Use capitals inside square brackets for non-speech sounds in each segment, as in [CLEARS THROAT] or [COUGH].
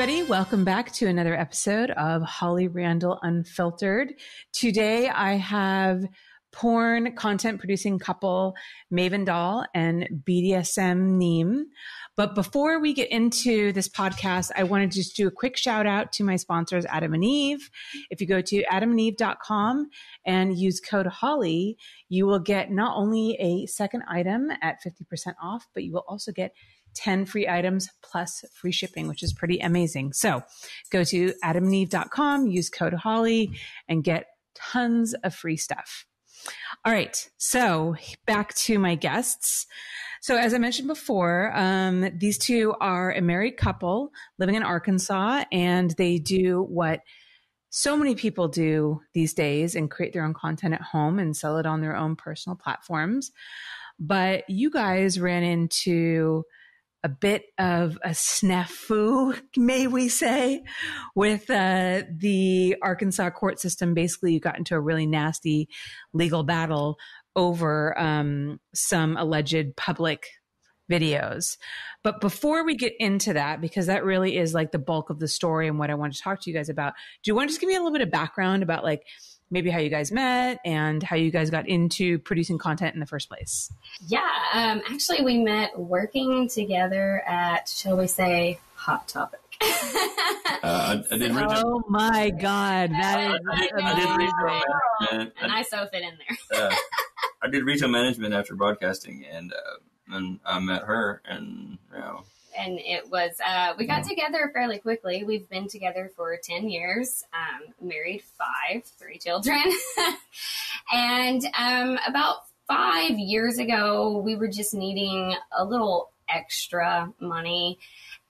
Everybody. Welcome back to another episode of Holly Randall Unfiltered. Today I have porn content producing couple MayvenDoll and BDSMneam. But before we get into this podcast, I want to just do a quick shout out to my sponsors, Adam and Eve. If you go to adamandeve.com and use code Holly, you will get not only a second item at 50% off, but you will also get 10 free items plus free shipping, which is pretty amazing. So go to adamandeve.com, use code Holly, and get tons of free stuff. All right. So back to my guests. So as I mentioned before, um, these two are a married couple living in Arkansas, and they do what so many people do these days and create their own content at home and sell it on their own personal platforms. But you guys ran into a bit of a snafu, [LAUGHS] may we say, with uh, the Arkansas court system. Basically, you got into a really nasty legal battle over um, some alleged public videos. But before we get into that, because that really is like the bulk of the story and what I want to talk to you guys about, do you want to just give me a little bit of background about like maybe how you guys met and how you guys got into producing content in the first place. Yeah, um, actually, we met working together at, shall we say, Hot Topic. [LAUGHS] uh, I, I did oh my god, that is I did, I did retail management, and I so fit in there. [LAUGHS] uh, I did retail management after broadcasting, and uh, and I met her, and you know and it was uh, we got together fairly quickly. We've been together for ten years, um, married five, three children, [LAUGHS] and um, about five years ago, we were just needing a little extra money.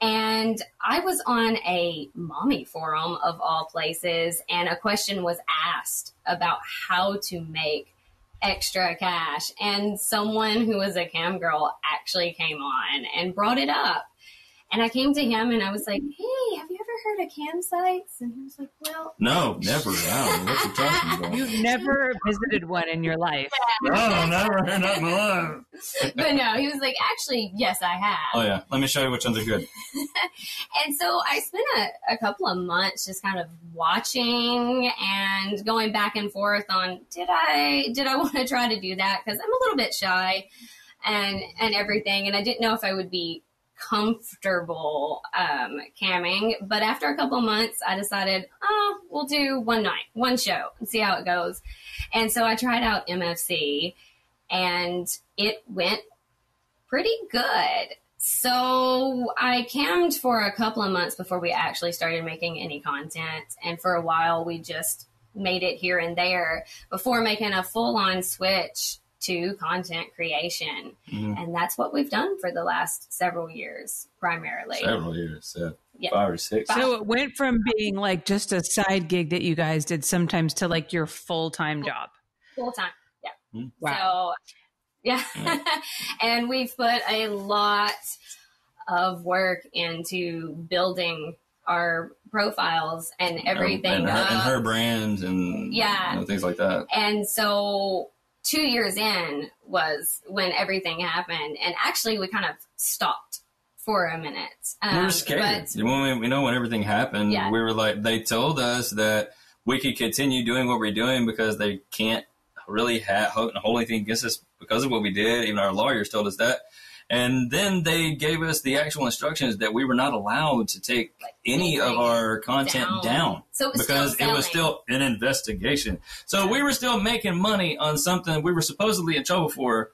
And I was on a mommy forum of all places, and a question was asked about how to make extra cash. And someone who was a cam girl actually came on and brought it up. And I came to him and I was like, "Hey, have you ever heard of campsites?" And he was like, "Well, no, never. I don't what you're talking about. You've never visited one in your life? Yeah. No, never. Not in my life. [LAUGHS] but no, he was like, "Actually, yes, I have." Oh yeah, let me show you which ones are good. [LAUGHS] and so I spent a, a couple of months just kind of watching and going back and forth on did I did I [LAUGHS] want to try to do that because I'm a little bit shy and and everything, and I didn't know if I would be comfortable um, camming. But after a couple months, I decided, oh, we'll do one night, one show, and see how it goes. And so I tried out MFC, and it went pretty good. So I cammed for a couple of months before we actually started making any content. And for a while, we just made it here and there before making a full on switch to content creation. Mm-hmm. And that's what we've done for the last several years, primarily. Several years, yeah. yeah. Five or six. So it went from being like just a side gig that you guys did sometimes to like your full time job. Full time, yeah. Mm-hmm. Wow. So, yeah. yeah. [LAUGHS] and we've put a lot of work into building our profiles and everything and her, and her brands and yeah you know, things like that and so two years in was when everything happened, and actually we kind of stopped for a minute. Um, we were scared but, when we, you know when everything happened. Yeah. We were like, they told us that we could continue doing what we're doing because they can't really have, hold anything against us because of what we did. Even our lawyers told us that. And then they gave us the actual instructions that we were not allowed to take like, any of our content down, down so because it was still an investigation. So we were still making money on something we were supposedly in trouble for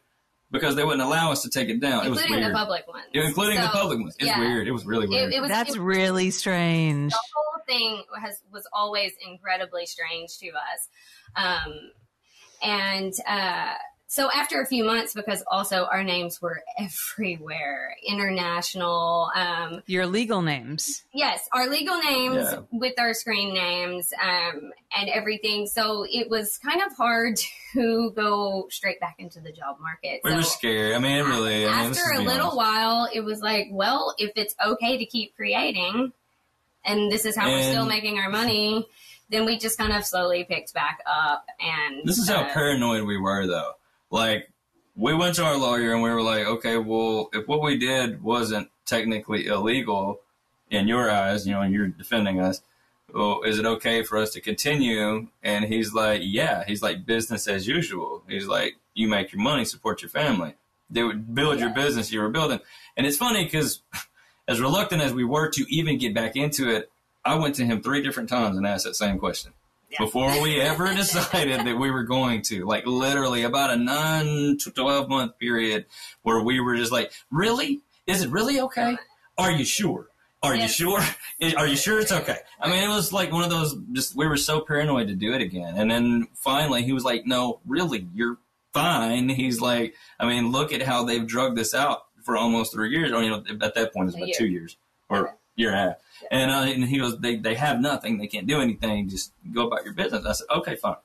because they wouldn't allow us to take it down. Including it was weird. the public ones. including so, the public ones. It's yeah. weird. It was really weird. It, it was, That's was, really strange. The whole thing has was always incredibly strange to us. Um, and uh, so after a few months, because also our names were [LAUGHS] everywhere, international. Um, Your legal names. Yes, our legal names yeah. with our screen names um, and everything. So it was kind of hard [LAUGHS] to go straight back into the job market. We so were scared. I mean, really. I mean, after a little honest. while, it was like, well, if it's okay to keep creating, and this is how and we're still making our money then we just kind of slowly picked back up and this is uh, how paranoid we were though like we went to our lawyer and we were like, okay, well, if what we did wasn't technically illegal, in your eyes, you know, and you're defending us. Well, is it okay for us to continue? And he's like, yeah. He's like, business as usual. He's like, you make your money, support your family. They would build yeah. your business you were building. And it's funny because [LAUGHS] as reluctant as we were to even get back into it, I went to him three different times and asked that same question. Yeah. Before we ever [LAUGHS] decided that we were going to, like literally about a nine to 12 month period where we were just like, really? Is it really okay? Are you sure? Are yes. you sure? Are you sure it's okay? I mean, it was like one of those. Just we were so paranoid to do it again, and then finally he was like, "No, really, you're fine." He's like, "I mean, look at how they've drugged this out for almost three years. Or you know, at that point it's about two years or year and a half." And, uh, and he goes, "They they have nothing. They can't do anything. Just go about your business." I said, "Okay, fine,"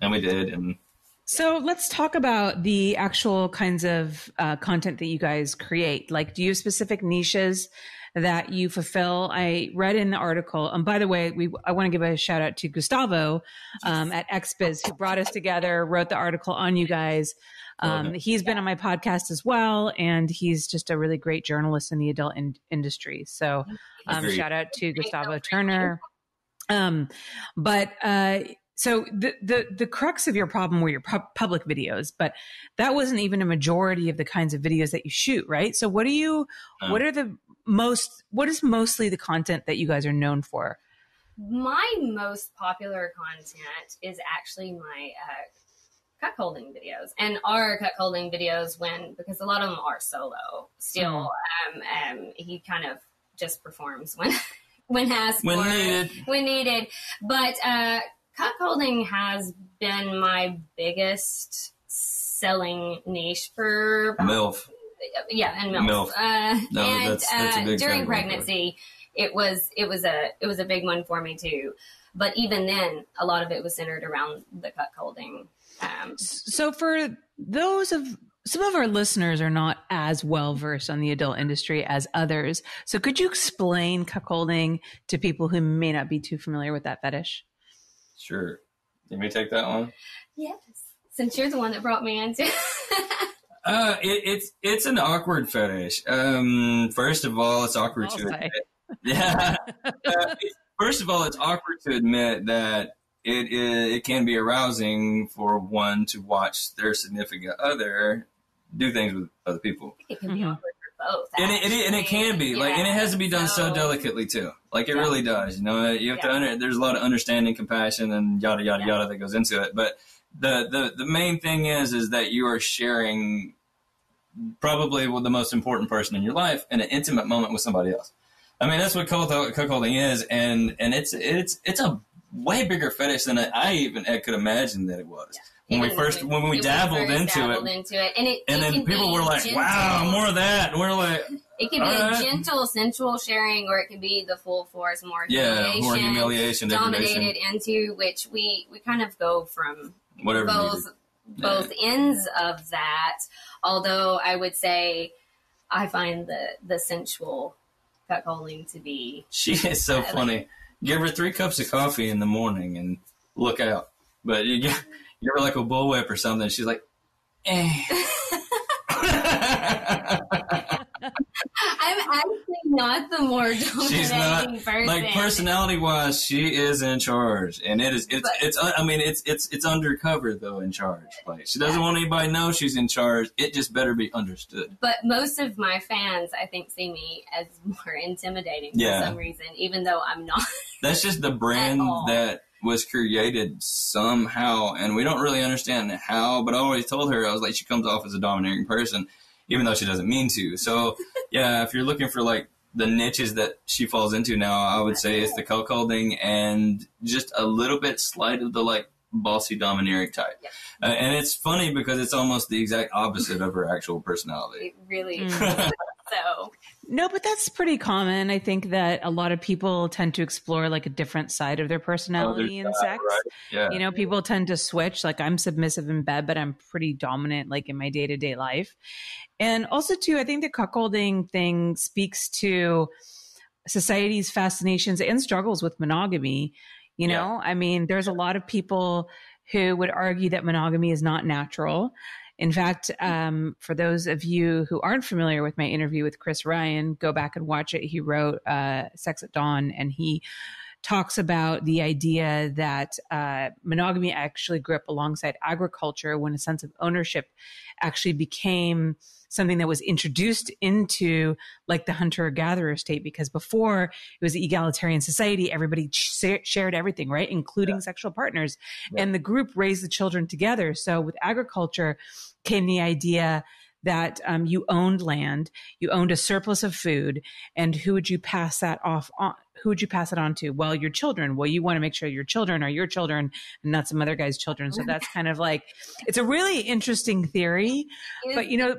and we did, and so let's talk about the actual kinds of uh, content that you guys create. Like, do you have specific niches that you fulfill. I read in the article, and by the way, we I want to give a shout out to Gustavo um, at XBiz who brought us together, wrote the article on you guys. Um, he's been on my podcast as well, and he's just a really great journalist in the adult in- industry. So, um, shout out to Gustavo Turner. Um, but uh, so the, the the crux of your problem were your pu- public videos, but that wasn't even a majority of the kinds of videos that you shoot, right? So what do you? What are the most what is mostly the content that you guys are known for? My most popular content is actually my uh, cuckolding videos and our cuckolding videos when because a lot of them are solo still mm-hmm. um, um, he kind of just performs when [LAUGHS] when asked when for, needed when needed but uh cuckolding has been my biggest selling niche for milf yeah, and milf, milk. Uh, no, and that's, that's uh, during pregnancy, it was it was a it was a big one for me too. But even then, a lot of it was centered around the cuckolding. Um, so for those of some of our listeners are not as well versed on the adult industry as others. So could you explain cuckolding to people who may not be too familiar with that fetish? Sure. Let me take that one. Yes, since you're the one that brought me into. [LAUGHS] Uh, it, it's it's an awkward fetish. Um, first of all, it's awkward I'll to say. admit. [LAUGHS] Yeah. uh, first of all, it's awkward to admit that it is, it can be arousing for one to watch their significant other do things with other people. It can be mm-hmm. awkward for both. And it, and it, and it can be yeah. like, and it has to be done so, so delicately too. Like it yeah. really does. You know, you have yeah. to under. There's a lot of understanding, compassion, and yada yada yada that goes into it. But the the the main thing is is that you are sharing probably with the most important person in your life in an intimate moment with somebody else. I mean, that's what cuckolding is, and and it's it's it's a way bigger fetish than I even could imagine that it was. Yeah. When we first when we dabbled, into, dabbled it, into it, and it and it then people were like, gentle. "Wow, more of that." And we're like, it can be a right. gentle, sensual sharing, or it can be the full force, more yeah, more humiliation, dominated into which we we kind of go from whatever both both yeah. ends of that. Although I would say I find the the sensual cuckolding to be. She is so [LAUGHS] funny. Give her three cups of coffee in the morning and look out. But you give, give her like a bullwhip or something. She's like, eh. [LAUGHS] [LAUGHS] I'm actually not the more dominating She's not, person. Like personality wise, she is in charge, and it is it's but, it's uh, I mean it's it's it's undercover though in charge. Like she doesn't yeah. want anybody to know she's in charge. It just better be understood. But most of my fans, I think, see me as more intimidating yeah. for some reason, even though I'm not. [LAUGHS] That's just the brand that was created somehow, and we don't really understand how. But I always told her I was like, she comes off as a domineering person even though she doesn't mean to. So [LAUGHS] yeah, if you're looking for like the niches that she falls into now, I would say it's the cuckolding and just a little bit slight of the like bossy domineering type. Yeah. Uh, and it's funny because it's almost the exact opposite of her actual personality. It really mm. [LAUGHS] so no, but that's pretty common. I think that a lot of people tend to explore like a different side of their personality oh, in sex. Right? Yeah. You know, people tend to switch. Like I'm submissive in bed, but I'm pretty dominant like in my day to day life. And also too, I think the cuckolding thing speaks to society's fascinations and struggles with monogamy. You know, yeah. I mean, there's a lot of people who would argue that monogamy is not natural In fact, um, for those of you who aren't familiar with my interview with Chris Ryan, go back and watch it. He wrote uh, Sex at Dawn and he talks about the idea that uh, monogamy actually grew up alongside agriculture when a sense of ownership actually became something that was introduced into like the hunter gatherer state because before it was an egalitarian society everybody ch- shared everything right including yeah. sexual partners yeah. and the group raised the children together so with agriculture came the idea that um, you owned land, you owned a surplus of food, and who would you pass that off on? Who would you pass it on to? Well, your children. Well, you want to make sure your children are your children and not some other guy's children. So that's kind of like, it's a really interesting theory. But, you know,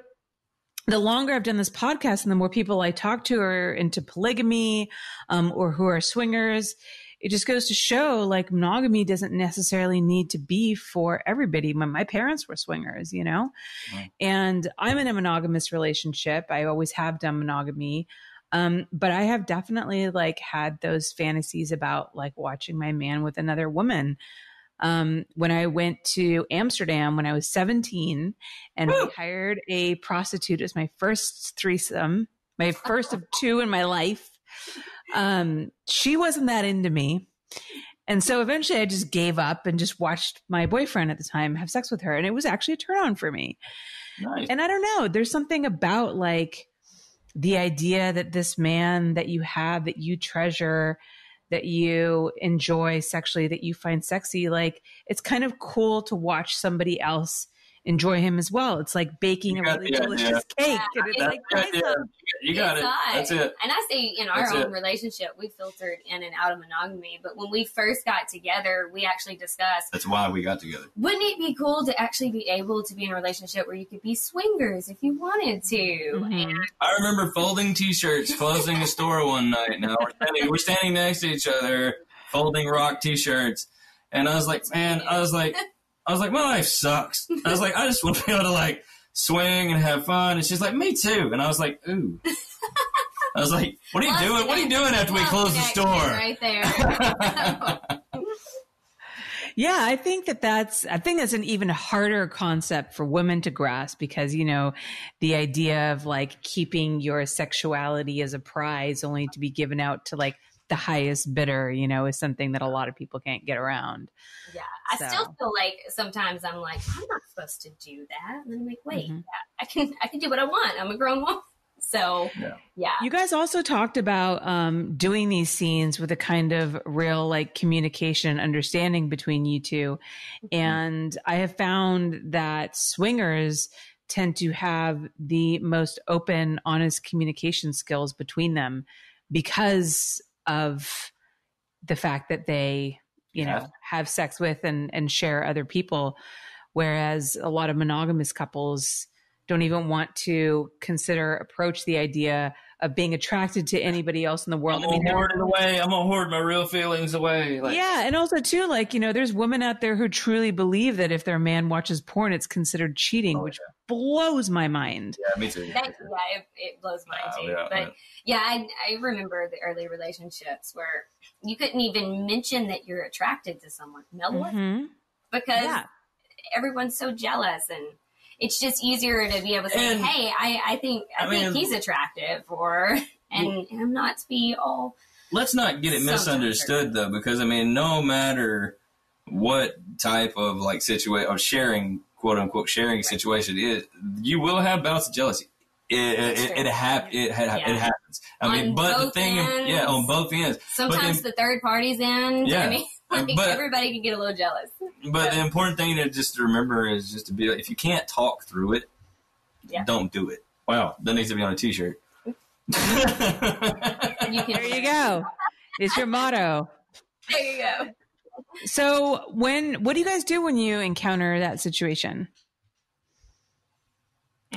the longer I've done this podcast and the more people I talk to are into polygamy um, or who are swingers, it just goes to show like monogamy doesn't necessarily need to be for everybody. My, my parents were swingers, you know, right. and I'm in a monogamous relationship. I always have done monogamy. Um, but I have definitely like had those fantasies about like watching my man with another woman. Um, when I went to Amsterdam when I was 17 and Woo! I hired a prostitute as my first threesome, my first of two in my life. Um, she wasn't that into me. And so eventually I just gave up and just watched my boyfriend at the time have sex with her. And it was actually a turn on for me. Nice. And I don't know, there's something about like the idea that this man that you have, that you treasure, that you enjoy sexually, that you find sexy, like it's kind of cool to watch somebody else enjoy him as well. It's like baking a really delicious cake. Yeah, and it's like You got it. That's it. And I say in our That's own it. relationship, we filtered in and out of monogamy. But when we first got together, we actually discussed. That's why we got together. Wouldn't it be cool to actually be able to be in a relationship where you could be swingers if you wanted to? Mm-hmm. I remember folding T-shirts, closing the store one night. Now we're standing, we're standing next to each other, folding rock T-shirts, and I was like, man, I was like. [LAUGHS] I was like, my life sucks. I was like, I just want to be able to like swing and have fun. And she's like, me too. And I was like, ooh. [LAUGHS] I was like, what are you doing? What are you doing after we close the store? Right there. [LAUGHS] Yeah, I think that that's, I think that's an even harder concept for women to grasp because, you know, the idea of like keeping your sexuality as a prize only to be given out to like the highest bidder, you know, is something that a lot of people can't get around. Yeah. I so. still feel like sometimes I'm like, I'm not supposed to do that. And then I'm like, wait, mm-hmm. yeah, I can I can do what I want. I'm a grown woman. [LAUGHS] So yeah. yeah. You guys also talked about um, doing these scenes with a kind of real like communication and understanding between you 2 mm-hmm. And I have found that swingers tend to have the most open, honest communication skills between them because of the fact that they you yeah. know have sex with and and share other people whereas a lot of monogamous couples don't even want to consider approach the idea of being attracted to anybody else in the world. I'm gonna hoard it away. I'm gonna hoard my real feelings away. Like, yeah, and also too, like you know, there's women out there who truly believe that if their man watches porn, it's considered cheating, oh, which yeah. blows my mind. Yeah, me too. That, yeah, it, it, blows my mind too. Yeah, but yeah, I, I remember the early relationships where you couldn't even mention that you're attracted to someone, mm-hmm. because yeah. everyone's so jealous and it's just easier to be able to say, and, "Hey, I, I think I, I think mean, he's attractive," or and, and I'm not to be all. Let's not get it misunderstood though, because I mean, no matter what type of like situation or sharing, quote unquote, sharing situation is, you will have bouts of jealousy. It it, it, it, hap- it, ha- yeah. it happens. I on mean, but the thing, ends, yeah, on both ends. Sometimes then, the third party's in. Yeah. I mean, [LAUGHS] like but, everybody can get a little jealous. But the [LAUGHS] important thing to just remember is just to be if you can't talk through it, yeah. don't do it. Wow, that needs to be on a t-shirt. [LAUGHS] you there you go. It's your motto. There you go. So when what do you guys do when you encounter that situation?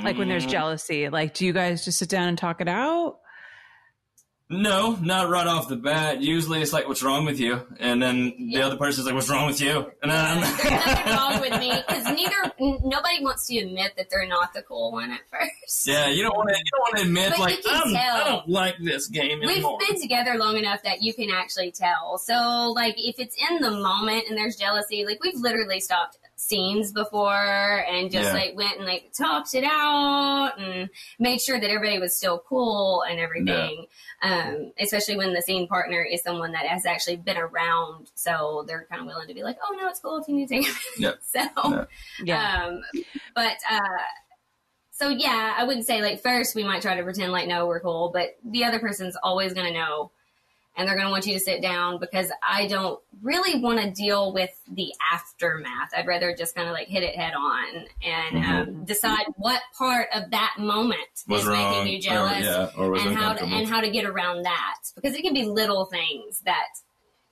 Like when there's mm. jealousy, like do you guys just sit down and talk it out? No, not right off the bat. Usually it's like, what's wrong with you? And then yeah. the other person's like, what's wrong with you? And then [LAUGHS] there's nothing wrong with me because neither nobody wants to admit that they're not the cool one at first. Yeah, you don't want to. You don't want to admit but like I don't like this game anymore. We've been together long enough that you can actually tell. So like if it's in the moment and there's jealousy, like we've literally stopped scenes before and just yeah. like went and like talked it out and made sure that everybody was still cool and everything. Yeah. Um, especially when the scene partner is someone that has actually been around, so they're kind of willing to be like, "Oh no, it's cool if you need to take it." Yep. [LAUGHS] so, yeah. Um, but uh, so yeah, I wouldn't say like first we might try to pretend like no, we're cool, but the other person's always going to know and they're going to want you to sit down because I don't really want to deal with the aftermath. I'd rather just kind of like hit it head on and mm-hmm. um, decide what part of that moment was wrong, making you jealous, or, yeah, and how to, and how to get around that because it can be little things that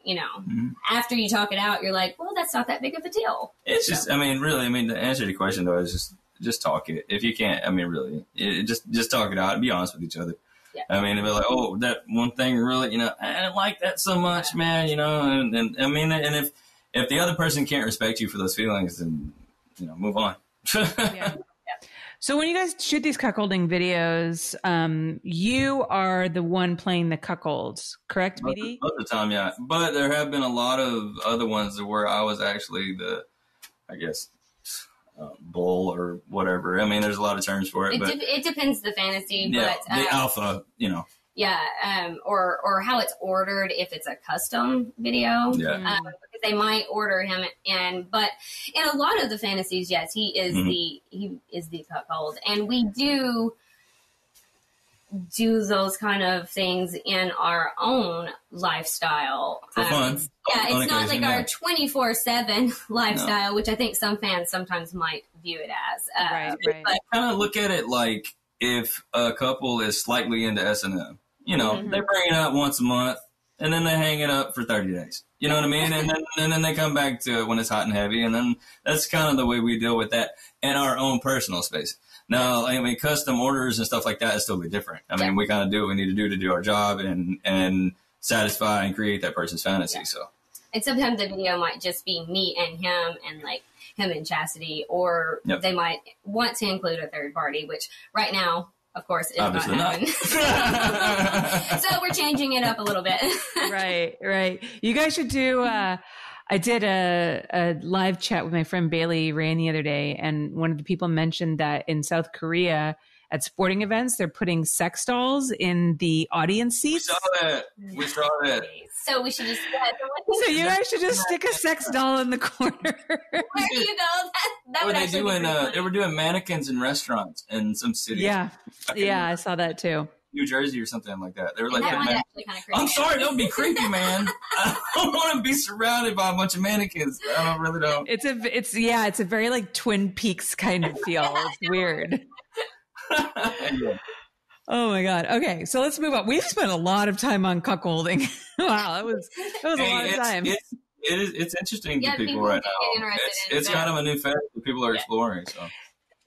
you know mm-hmm. after you talk it out, you're like, well, that's not that big of a deal. It's so. just, I mean, really, I mean, the answer to your question though is just just talk it. If you can't, I mean, really, it, just just talk it out and be honest with each other. Yeah. I mean, it'd be like, oh, that one thing really, you know, I didn't like that so much, man, you know, and, and I mean, and if, if the other person can't respect you for those feelings, then, you know, move on. [LAUGHS] yeah. So when you guys shoot these cuckolding videos, um, you are the one playing the cuckolds, correct, BD? Most of the time, yeah. But there have been a lot of other ones where I was actually the, I guess, uh, bull or whatever. I mean, there's a lot of terms for it. It, but, de- it depends the fantasy, yeah, but the um, alpha, you know. Yeah, um, or or how it's ordered if it's a custom video. Yeah. Um, because they might order him and but in a lot of the fantasies, yes, he is mm-hmm. the he is the cuckold, and we do do those kind of things in our own lifestyle. For um, fun. yeah, it's not like yeah. our 24 7 [LAUGHS] lifestyle, no. which I think some fans sometimes might view it as. Uh, right, right. But kind of look at it like if a couple is slightly into S&M. You know, mm-hmm. they bring it up once a month and then they hang it up for 30 days. You know what I mean? And then, and then they come back to it when it's hot and heavy. And then that's kind of the way we deal with that in our own personal space. Now, I mean, custom orders and stuff like that is totally different. I mean, we kind of do what we need to do to do our job and and satisfy and create that person's fantasy. Yeah. So, and sometimes the video might just be me and him, and like him and Chastity, or yep. they might want to include a third party, which right now of course, is Obviously not happening. [LAUGHS] so we're changing it up a little bit. [LAUGHS] right, right. You guys should do. Uh, I did a, a live chat with my friend Bailey Rain the other day, and one of the people mentioned that in South Korea at sporting events, they're putting sex dolls in the audience seats. We saw that. We saw that. So we should just. so you guys should just stick a sex doll in the corner. [LAUGHS] Where do you go? [LAUGHS] That, that were they doing? Uh, they were doing mannequins in restaurants in some cities. Yeah, yeah, I saw that too. New Jersey or something like that. They were like, that I'm sorry, don't be creepy, man. [LAUGHS] I don't want to be surrounded by a bunch of mannequins. I don't really know. It's a, it's yeah, it's a very like Twin Peaks kind of feel. [LAUGHS] It's weird. Oh my god. Okay, so let's move on. We've spent a lot of time on cuckolding. [LAUGHS] wow, that was that was hey, a lot of time. It's, it is, it's interesting yeah, to people, people right now. It's, it's kind of a new fetish that people are yeah. exploring. So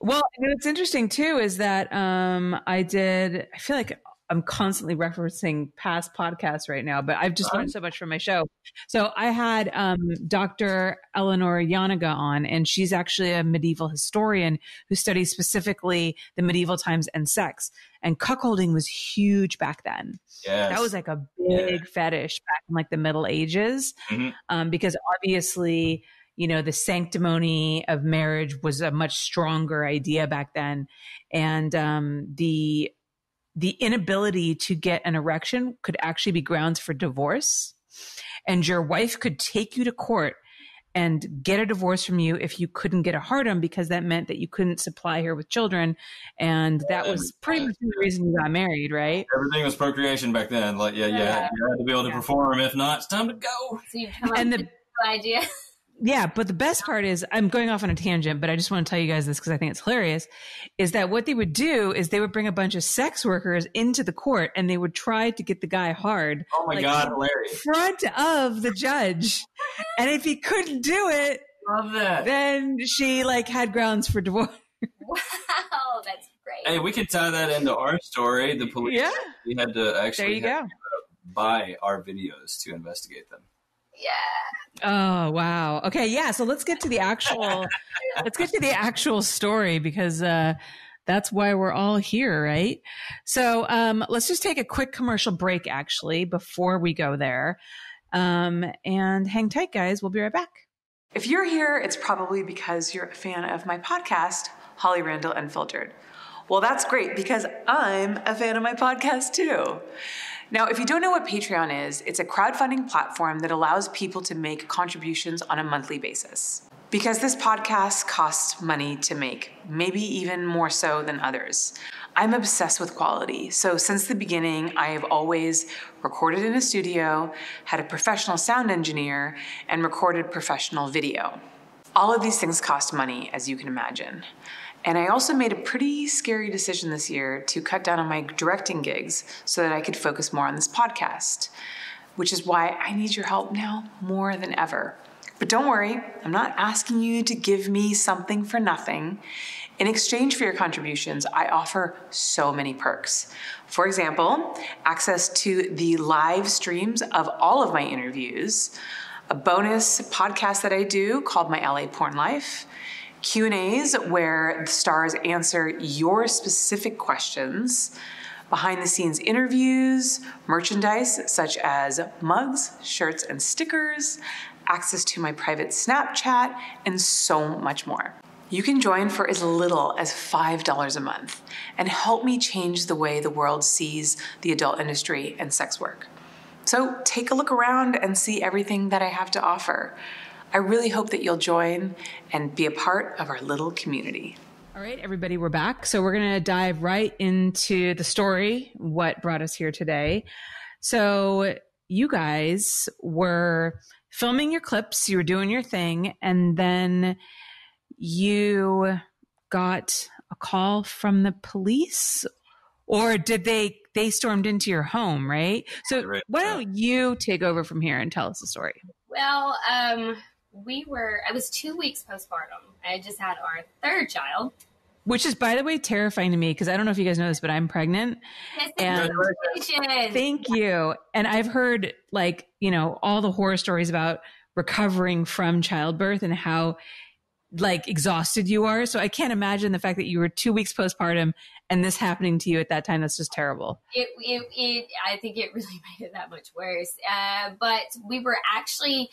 well, what's interesting too is that um, I did. I feel like I'm constantly referencing past podcasts right now, but I've just learned so much from my show. So I had um, Dr. Eleanor Janega on, and she's actually a medieval historian who studies specifically the medieval times and sex. And cuckolding was huge back then. Yes. That was like a big yeah. fetish back in like the Middle Ages, mm-hmm. um, because obviously you know, the sanctimony of marriage was a much stronger idea back then. And um, the the inability to get an erection could actually be grounds for divorce. And your wife could take you to court and get a divorce from you if you couldn't get a hard on because that meant that you couldn't supply her with children. And that was pretty much the reason you got married, right? Everything was procreation back then. Like, yeah, yeah, yeah you had to be able to yeah. perform. If not, it's time to go. So and the idea yeah, but the best part is I'm going off on a tangent, but I just want to tell you guys this because I think it's hilarious. Is that what they would do is they would bring a bunch of sex workers into the court and they would try to get the guy hard. Oh my like, god, hilarious! Front of the judge, and if he couldn't do it, love that. Then she like had grounds for divorce. Wow, that's great. Hey, we could tie that into our story. The police, yeah, we had to actually there you go. buy our videos to investigate them. Yeah. Oh wow. Okay, yeah. So let's get to the actual [LAUGHS] let's get to the actual story because uh that's why we're all here, right? So um let's just take a quick commercial break actually before we go there. Um and hang tight guys, we'll be right back. If you're here, it's probably because you're a fan of my podcast, Holly Randall Unfiltered. Well, that's great because I'm a fan of my podcast too. Now, if you don't know what Patreon is, it's a crowdfunding platform that allows people to make contributions on a monthly basis. Because this podcast costs money to make, maybe even more so than others. I'm obsessed with quality. So, since the beginning, I have always recorded in a studio, had a professional sound engineer, and recorded professional video. All of these things cost money, as you can imagine. And I also made a pretty scary decision this year to cut down on my directing gigs so that I could focus more on this podcast, which is why I need your help now more than ever. But don't worry, I'm not asking you to give me something for nothing. In exchange for your contributions, I offer so many perks. For example, access to the live streams of all of my interviews, a bonus podcast that I do called My LA Porn Life, Q&As where the stars answer your specific questions, behind the scenes interviews, merchandise such as mugs, shirts, and stickers, access to my private Snapchat, and so much more. You can join for as little as $5 a month and help me change the way the world sees the adult industry and sex work. So take a look around and see everything that I have to offer. I really hope that you'll join and be a part of our little community. All right, everybody, we're back. So we're going to dive right into the story, what brought us here today. So you guys were filming your clips, you were doing your thing, and then you got a call from the police or did they they stormed into your home right so right. why don't you take over from here and tell us the story well um we were i was two weeks postpartum. I just had our third child. Which is by the way terrifying to me because i don't know if you guys know this but i'm pregnant. And thank you. And i've heard like you know all the horror stories about recovering from childbirth and how like exhausted you are. So i can't imagine the fact that you were two weeks postpartum and this happening to you at that time. That's just terrible. It, it, it i think it really [LAUGHS] made it that much worse. Uh, but we were actually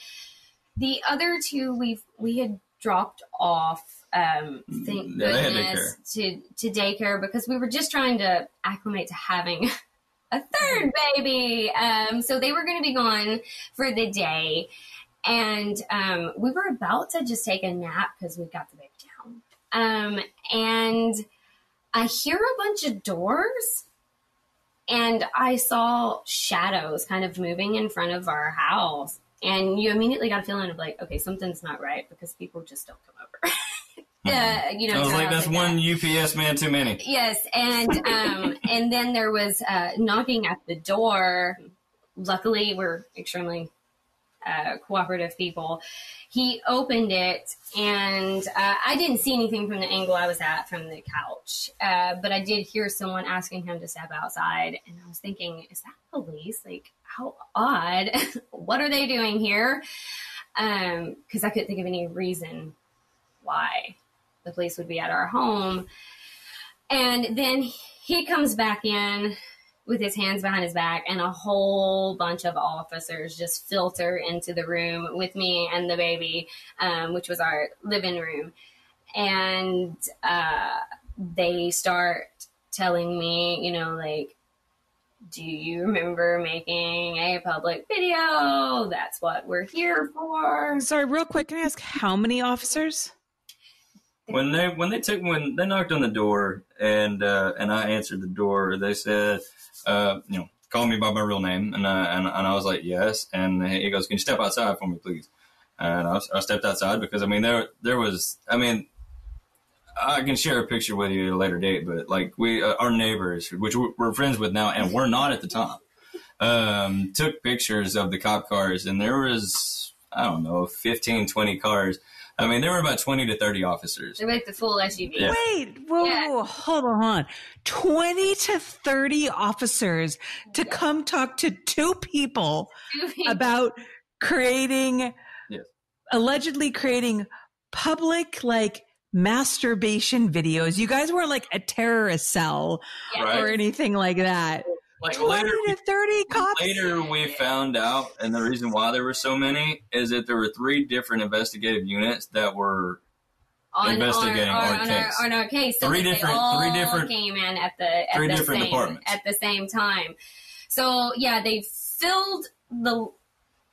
the other two we've we had dropped off um, thank yeah, goodness to to daycare because we were just trying to acclimate to having [LAUGHS] a third baby. Um, so they were going to be gone for the day, and um, we were about to just take a nap because we got the baby down. Um, and I hear a bunch of doors, and I saw shadows kind of moving in front of our house. And you immediately got a feeling of like, okay, something's not right because people just don't come over. [LAUGHS] uh, you know, I was like, that's like one that. UPS man too many. Yes, and um, [LAUGHS] and then there was uh, knocking at the door. Luckily, we're extremely uh, cooperative people. He opened it, and uh, I didn't see anything from the angle I was at from the couch, uh, but I did hear someone asking him to step outside, and I was thinking, is that police? Like, how odd! [LAUGHS] what are they doing here? Because um, I couldn't think of any reason why the police would be at our home. And then he comes back in with his hands behind his back, and a whole bunch of officers just filter into the room with me and the baby, um, which was our living room. And uh, they start telling me, you know, like, do you remember making a public video? That's what we're here for. Sorry, real quick, can I ask how many officers? when they when they took when they knocked on the door and uh, and I answered the door, they said, uh, you know, call me by my real name, and I, and, and I was like, yes. And he goes, can you step outside for me, please? And I, I stepped outside because I mean there there was I mean I can share a picture with you at a later date, but like we uh, our neighbors, which we're friends with now, and we're not at the time, um, took pictures of the cop cars, and there was I don't know 15, 20 cars I mean, there were about 20 to 30 officers. They're like the full SUV. Yeah. Wait, whoa, yeah. whoa, hold on. 20 to 30 officers to yeah. come talk to two people about creating, yes. allegedly creating public, like, masturbation videos. You guys weren't like a terrorist cell or anything like that. Like later, we, 30 cops. Later, we found out, and the reason why there were so many is that there were three different investigative units that were on, investigating on, our, on, case. Our, on our case. So three different, three different came in at the at three the different same, departments at the same time. So yeah, they filled the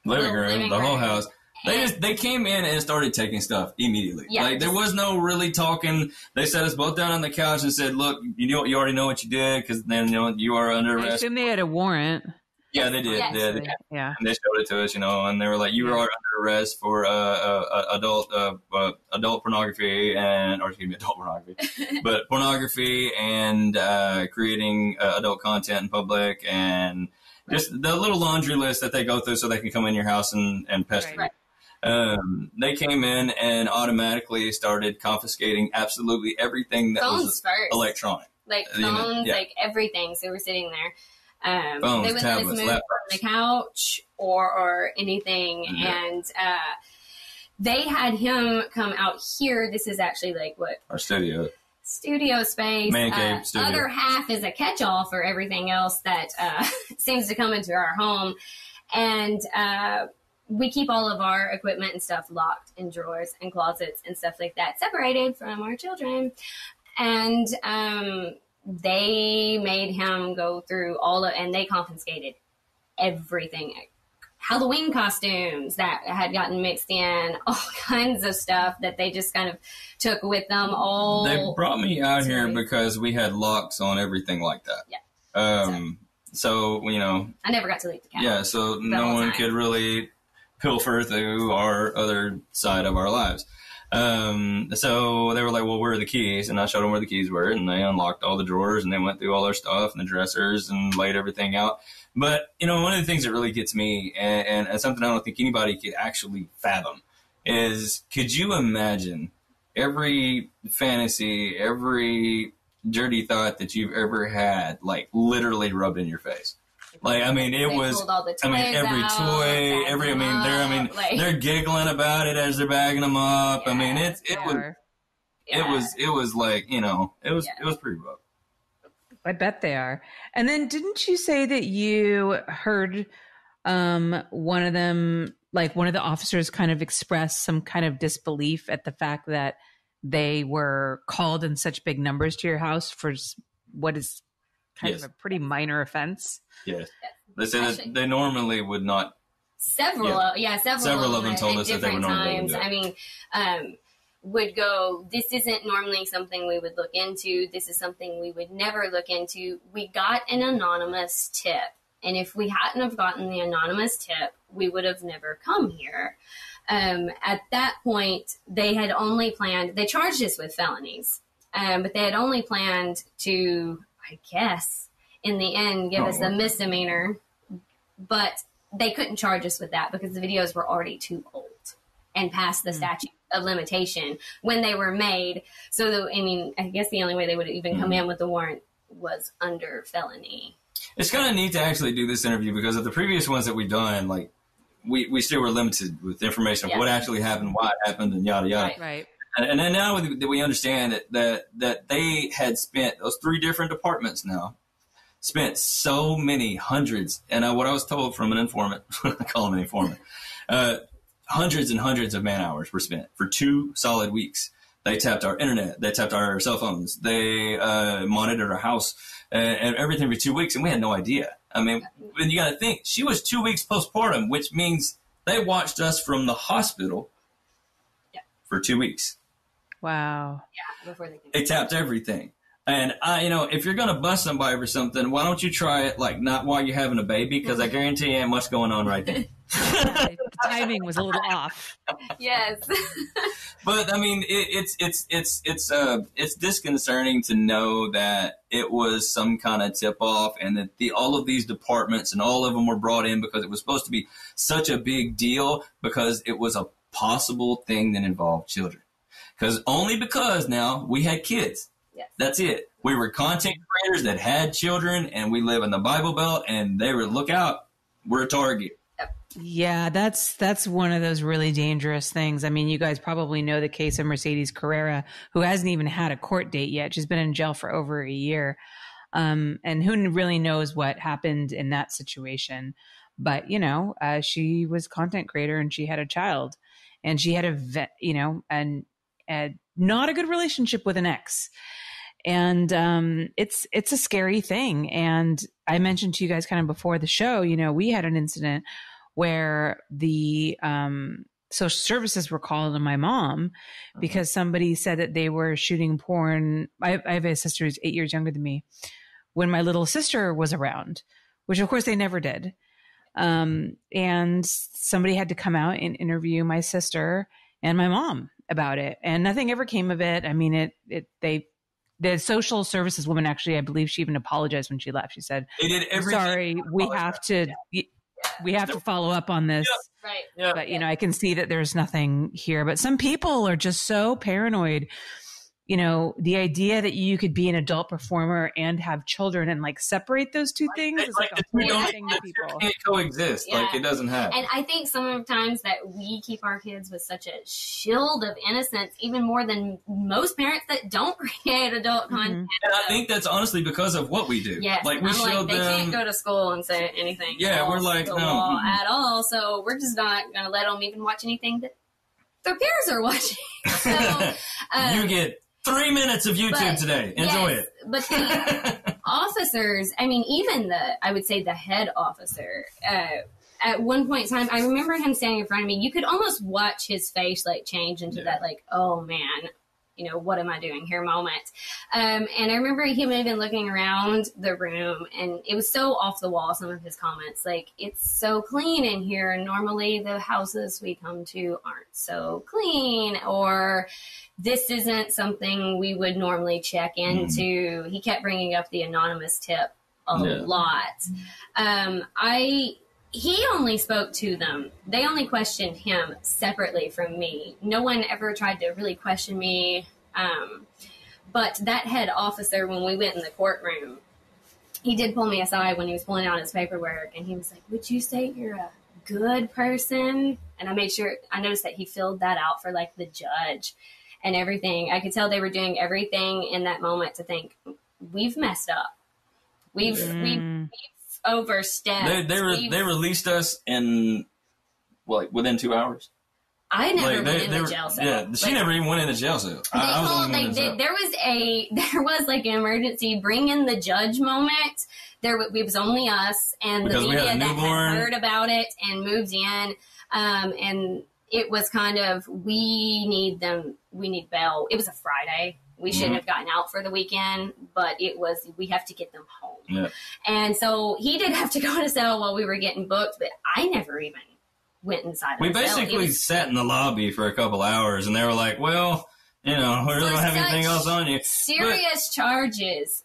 living room, living the room. whole house. They just they came in and started taking stuff immediately. Yeah, like there was no really talking. They set us both down on the couch and said, "Look, you know what you already know what you did because then you know you are under arrest." I assume they had a warrant. Yeah, they did. Yes. They did. Yeah, and they showed it to us, you know, and they were like, "You are under arrest for uh, uh, uh adult uh, uh, adult pornography and or excuse me, [LAUGHS] adult pornography, [LAUGHS] but pornography and uh, creating adult content in public and." Just the little laundry list that they go through so they can come in your house and, and pester right. Um, they came in and automatically started confiscating absolutely everything that phones was first. electronic. Like phones, you know, yeah. like everything. So we're sitting there. Um, phones, they would tablets, let us move laptops. from the couch or or anything, mm-hmm. and uh, they had him come out here. This is actually like what our studio studio space. Man cave uh, studio. Other half is a catch-all for everything else that uh, [LAUGHS] seems to come into our home, and uh, we keep all of our equipment and stuff locked in drawers and closets and stuff like that, separated from our children. And um, they made him go through all of, and they confiscated everything Halloween costumes that had gotten mixed in, [LAUGHS] all kinds of stuff that they just kind of took with them all. They brought me out here because we had locks on everything like that. Yeah. Um, so, you know. I never got to leave the cabin. Yeah, so no one time. could really pilfer through our other side of our lives. Um, so they were like, well, where are the keys? And I showed them where the keys were and they unlocked all the drawers and they went through all their stuff and the dressers and laid everything out. But, you know, one of the things that really gets me and, and, and something I don't think anybody could actually fathom is could you imagine every fantasy, every dirty thought that you've ever had, like literally rubbed in your face? Like I mean, it they was. I mean, every out, toy, every. I mean, they're. I mean, like, they're giggling about it as they're bagging them up. Yeah, I mean, it's it was. Yeah. It was. It was like you know. It was. Yeah. It was pretty rough. I bet they are. And then didn't you say that you heard um, one of them, like one of the officers, kind of express some kind of disbelief at the fact that they were called in such big numbers to your house for what is kind yes. of a pretty minor offense? Yes. They say that they normally would not. Several, yeah, yeah several, several of them told us that they would normally. I mean, um, would go, this isn't normally something we would look into. This is something we would never look into. We got an anonymous tip. And if we hadn't have gotten the anonymous tip, we would have never come here. Um, at that point, they had only planned, they charged us with felonies, um, but they had only planned to, I guess, in the end, give oh. us a misdemeanor. But they couldn't charge us with that because the videos were already too old and past the mm. statute of limitation when they were made. So, the, I mean, I guess the only way they would even mm-hmm. come in with the warrant was under felony. It's kind of neat to actually do this interview because of the previous ones that we've done, like we, we still were limited with information of yeah. what actually happened, why it happened, and yada yada. Right. right. And, and then now that we understand that, that that they had spent those three different departments now spent so many hundreds, and uh, what I was told from an informant, [LAUGHS] I call him an informant, uh, hundreds and hundreds of man hours were spent for two solid weeks. They tapped our internet. They tapped our cell phones. They uh, monitored our house and, and, everything for two weeks, and we had no idea. I mean, and you got to think she was two weeks postpartum, which means they watched us from the hospital yeah. for two weeks. Wow. Yeah, before they, they tapped everything. And I, you know, if you're gonna bust somebody for something, why don't you try it like not while you're having a baby? Because I guarantee you ain't much going on right there. [LAUGHS] [LAUGHS] the timing was a little off. Yes. [LAUGHS] but I mean, it, it's it's it's it's uh it's disconcerting to know that it was some kind of tip off, and that the all of these departments and all of them were brought in because it was supposed to be such a big deal because it was a possible thing that involved children. Because only because now we had kids Yes. That's it. We were content creators that had children and we live in the Bible Belt and they were look out, we're a target. Yeah, that's that's one of those really dangerous things. I mean, you guys probably know the case of Mercedes Carrera, who hasn't even had a court date yet. She's been in jail for over a year. Um, and who really knows what happened in that situation? But you know, uh, she was content creator and she had a child, and she had a vet, you know, and, and not a good relationship with an ex and um, it's it's a scary thing. And I mentioned to you guys kind of before the show, you know, we had an incident where the um, social services were called on my mom uh-huh. because somebody said that they were shooting porn. I, I have a sister who's eight years younger than me. When my little sister was around, which of course they never did. Um, and somebody had to come out and interview my sister and my mom about it, and nothing ever came of it. I mean, it it they the social services woman actually, I believe she even apologized when she left. She said, "They did everything." Sorry, we have to. Yeah. We have to follow up on this. Yeah. Right. Yeah. But you know, I can see that there's nothing here. But some people are just so paranoid you know, the idea that you could be an adult performer and have children and like separate those two things is like, like a foreign thing to people. Can't coexist. Yeah. Like it doesn't have. And I think sometimes that we keep our kids with such a shield of innocence, even more than most parents that don't [LAUGHS] create adult mm-hmm. content. And I think that's honestly because of what we do. Yes. Like we I'm like, they them. can't go to school and say anything. Yeah, we're like no mm-hmm. at all. So we're just not going to let them even watch anything that their peers are [LAUGHS] watching. So [LAUGHS] um, you get three minutes of YouTube but, today. Enjoy yes, it. But the [LAUGHS] officers, I mean, even the, I would say the head officer, uh, at one point in time, I remember him standing in front of me. You could almost watch his face like change into yeah. that, like, oh man, you know, what am I doing here moment. Um, and I remember him even looking around the room and it was so off the wall, some of his comments, like, it's so clean in here. Normally the houses we come to aren't so clean or this isn't something we would normally check mm-hmm. into. Mm. He kept bringing up the anonymous tip a yeah. lot. Um, I he only spoke to them. They only questioned him separately from me. No one ever tried to really question me. Um, but that head officer, when we went in the courtroom, he did pull me aside when he was pulling out his paperwork, and he was like, "Would you say you're a good person?" And I made sure I noticed that he filled that out for like the judge and everything. I could tell they were doing everything in that moment to think we've messed up. We've mm. we've, we've overstepped. They they, re- they released us in well, like within two hours. I never like, went they, in the jail cell. Yeah, she like, never even went in the jail cell. They I, called, they did, there was a [LAUGHS] there was like an emergency bring in the judge moment. There it was only us and because the media that had heard about it and moved in. Um, and it was kind of we need them we need bail it was a friday we shouldn't mm-hmm. have gotten out for the weekend but it was we have to get them home yeah. and so he did have to go to cell while we were getting booked but i never even went inside we basically was, sat in the lobby for a couple hours and they were like well you know we really don't have anything else on you serious but, charges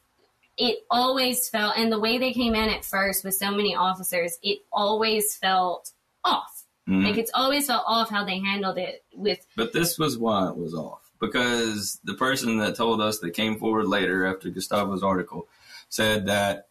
it always felt and the way they came in at first with so many officers it always felt off Mm-hmm. Like it's always felt off how they handled it with. But this was why it was off because the person that told us that came forward later after Gustavo's article said that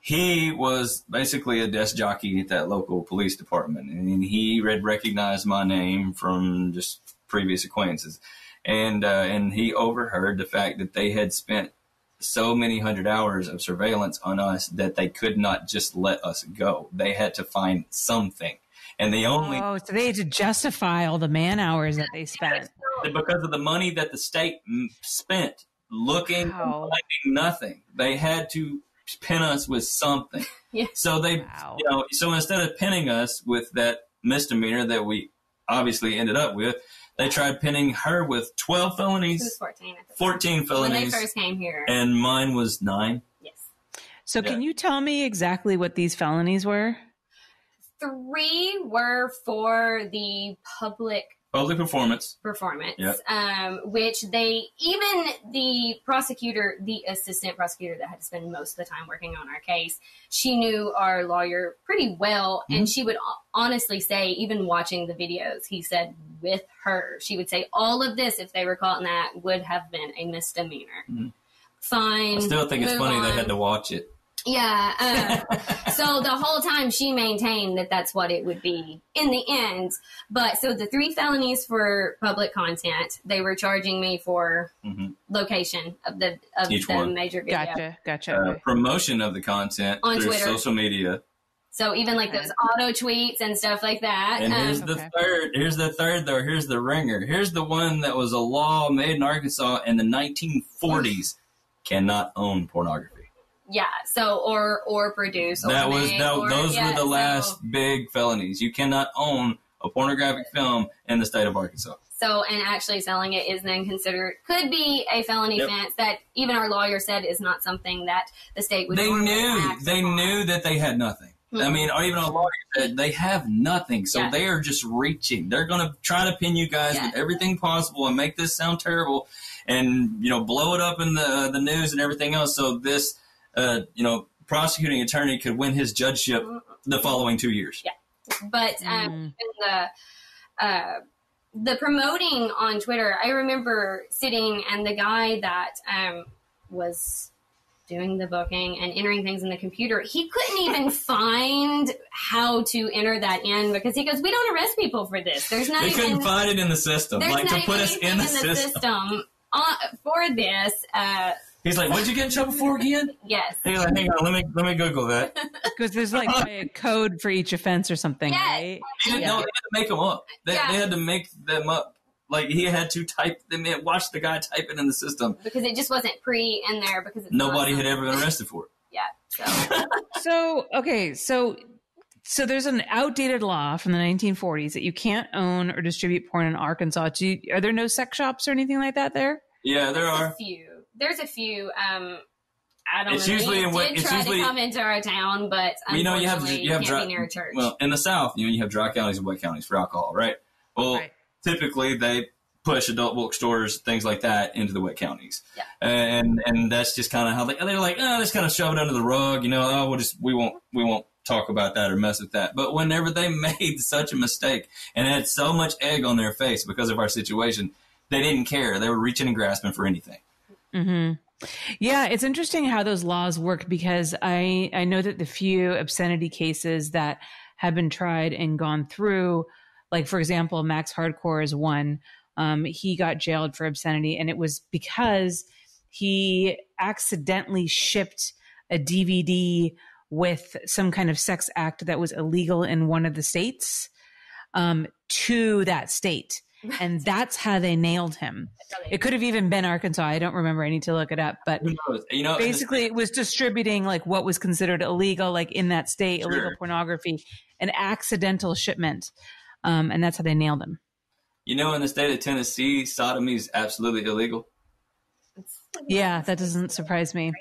he was basically a desk jockey at that local police department, and he recognized my name from just previous acquaintances, and uh, and he overheard the fact that they had spent so many hundred hours of surveillance on us that they could not just let us go. They had to find something. And the only oh, so they had to justify all the man hours that they spent because of the money that the state spent looking wow. nothing. They had to pin us with something. [LAUGHS] yeah. So they, wow. you know, so instead of pinning us with that misdemeanor that we obviously ended up with, they tried pinning her with 12 felonies. 14. 14 felonies. When they first came here. And mine was nine. Yes. So yeah. can you tell me exactly what these felonies were? three were for the public public performance performance yep. um, which they even the prosecutor the assistant prosecutor that had to spend most of the time working on our case she knew our lawyer pretty well mm-hmm. and she would honestly say even watching the videos he said with her she would say all of this if they were caught in that would have been a misdemeanor mm-hmm. fine i still think it's funny on. they had to watch it Yeah. Uh, [LAUGHS] so the whole time she maintained that that's what it would be in the end. But so the three felonies for public content, they were charging me for mm-hmm. location of the of Each the one. major video. Gotcha. Gotcha. Uh, promotion of the content on through Twitter. social media. So even like those auto tweets and stuff like that. And here's um, the okay. third. Here's the third though. Here's the ringer. Here's the one that was a law made in Arkansas in the 1940s. Cannot own pornography. Yeah. So or or produce. That or was that, or, those yeah, were the last so, big felonies. You cannot own a pornographic film in the state of Arkansas. So, and actually selling it is then considered could be a felony yep. offense that even our lawyer said is not something that the state would. They knew they upon. knew that they had nothing. Mm-hmm. I mean, or even a lawyer said they have nothing, so yeah. they are just reaching. They're going to try to pin you guys yeah. with everything possible and make this sound terrible, and you know, blow it up in the the news and everything else. So this uh, you know, prosecuting attorney could win his judgeship the following two years. Yeah, but um, mm. the uh, the promoting on Twitter, I remember sitting and the guy that um, was doing the booking and entering things in the computer, he couldn't even [LAUGHS] find how to enter that in because he goes, "We don't arrest people for this. There's not." They even, couldn't find it in the system, like to put us in the, in the system, system uh, for this. Uh, He's like, "What'd you get in trouble for again?" Yes. He's like, "Hang on, let me let me Google that." [LAUGHS] Because there's like a code for each offense or something, yes. right? yeah. No, they had to make them up. They, yeah. they had to make them up. Like he had to type them in, watch the guy type it in the system because it just wasn't pre in there because nobody had ever been arrested for it. [LAUGHS] Yeah. So. [LAUGHS] so okay, so so there's an outdated law from the 1940s that you can't own or distribute porn in Arkansas. You, are there no sex shops or anything like that there? Yeah, there are. A few there's a few. Um, I don't it's know. Usually in what, did try usually, to come into our town, but you know you have you have dry, near a church. Well, in the South, you know you have dry counties and wet counties for alcohol, right? Well, right. typically they push adult bookstores, things like that, into the wet counties. Yeah. And and that's just kind of how they they're like, oh, just kind of shove it under the rug, you know. Oh, we'll just we won't we won't talk about that or mess with that. But whenever they [LAUGHS] made such a mistake and had so much egg on their face because of our situation, they didn't care. They were reaching and grasping for anything. Mm-hmm. Yeah, it's interesting how those laws work because I I know that the few obscenity cases that have been tried and gone through, like for example, Max Hardcore is one. Um, he got jailed for obscenity, and it was because he accidentally shipped a DVD with some kind of sex act that was illegal in one of the states um, to that state and that's how they nailed him. It could have even been Arkansas. I don't remember. I need to look it up. But you know, basically, it was distributing like what was considered illegal, like in that state, sure. illegal pornography, an accidental shipment, um, and that's how they nailed him. You know, in the state of Tennessee, sodomy is absolutely illegal. Yeah, that doesn't surprise me.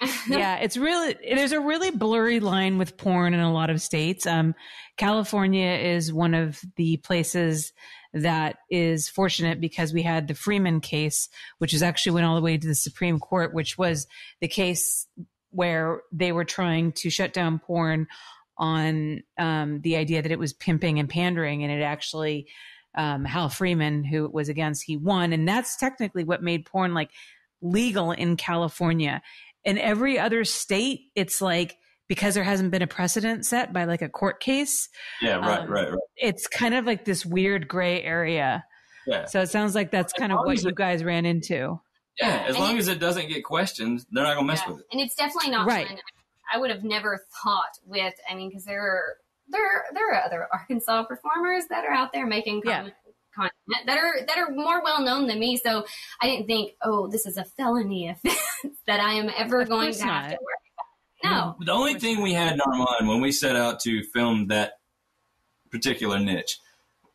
[LAUGHS] yeah, it's really there's a really blurry line with porn in a lot of states. Um, California is one of the places that is fortunate because we had the Freeman case, which is actually went all the way to the Supreme Court, which was the case where they were trying to shut down porn on um, the idea that it was pimping and pandering, and it actually um, Hal Freeman, who was against, he won, and that's technically what made porn like legal in California. In every other state, it's like because there hasn't been a precedent set by like a court case. Yeah, right, um, right, right. It's kind of like this weird gray area. Yeah. So it sounds like that's kind of what you guys ran into. Yeah, as and long as it doesn't get questioned, they're not gonna mess yeah. with it. And it's definitely not right. One I would have never thought with. I mean, because there are there there are other Arkansas performers that are out there making yeah. content that are that are more well known than me. So I didn't think, oh, this is a felony [LAUGHS] offense that I am ever going to have to work no. The only thing we had in our mind when we set out to film that particular niche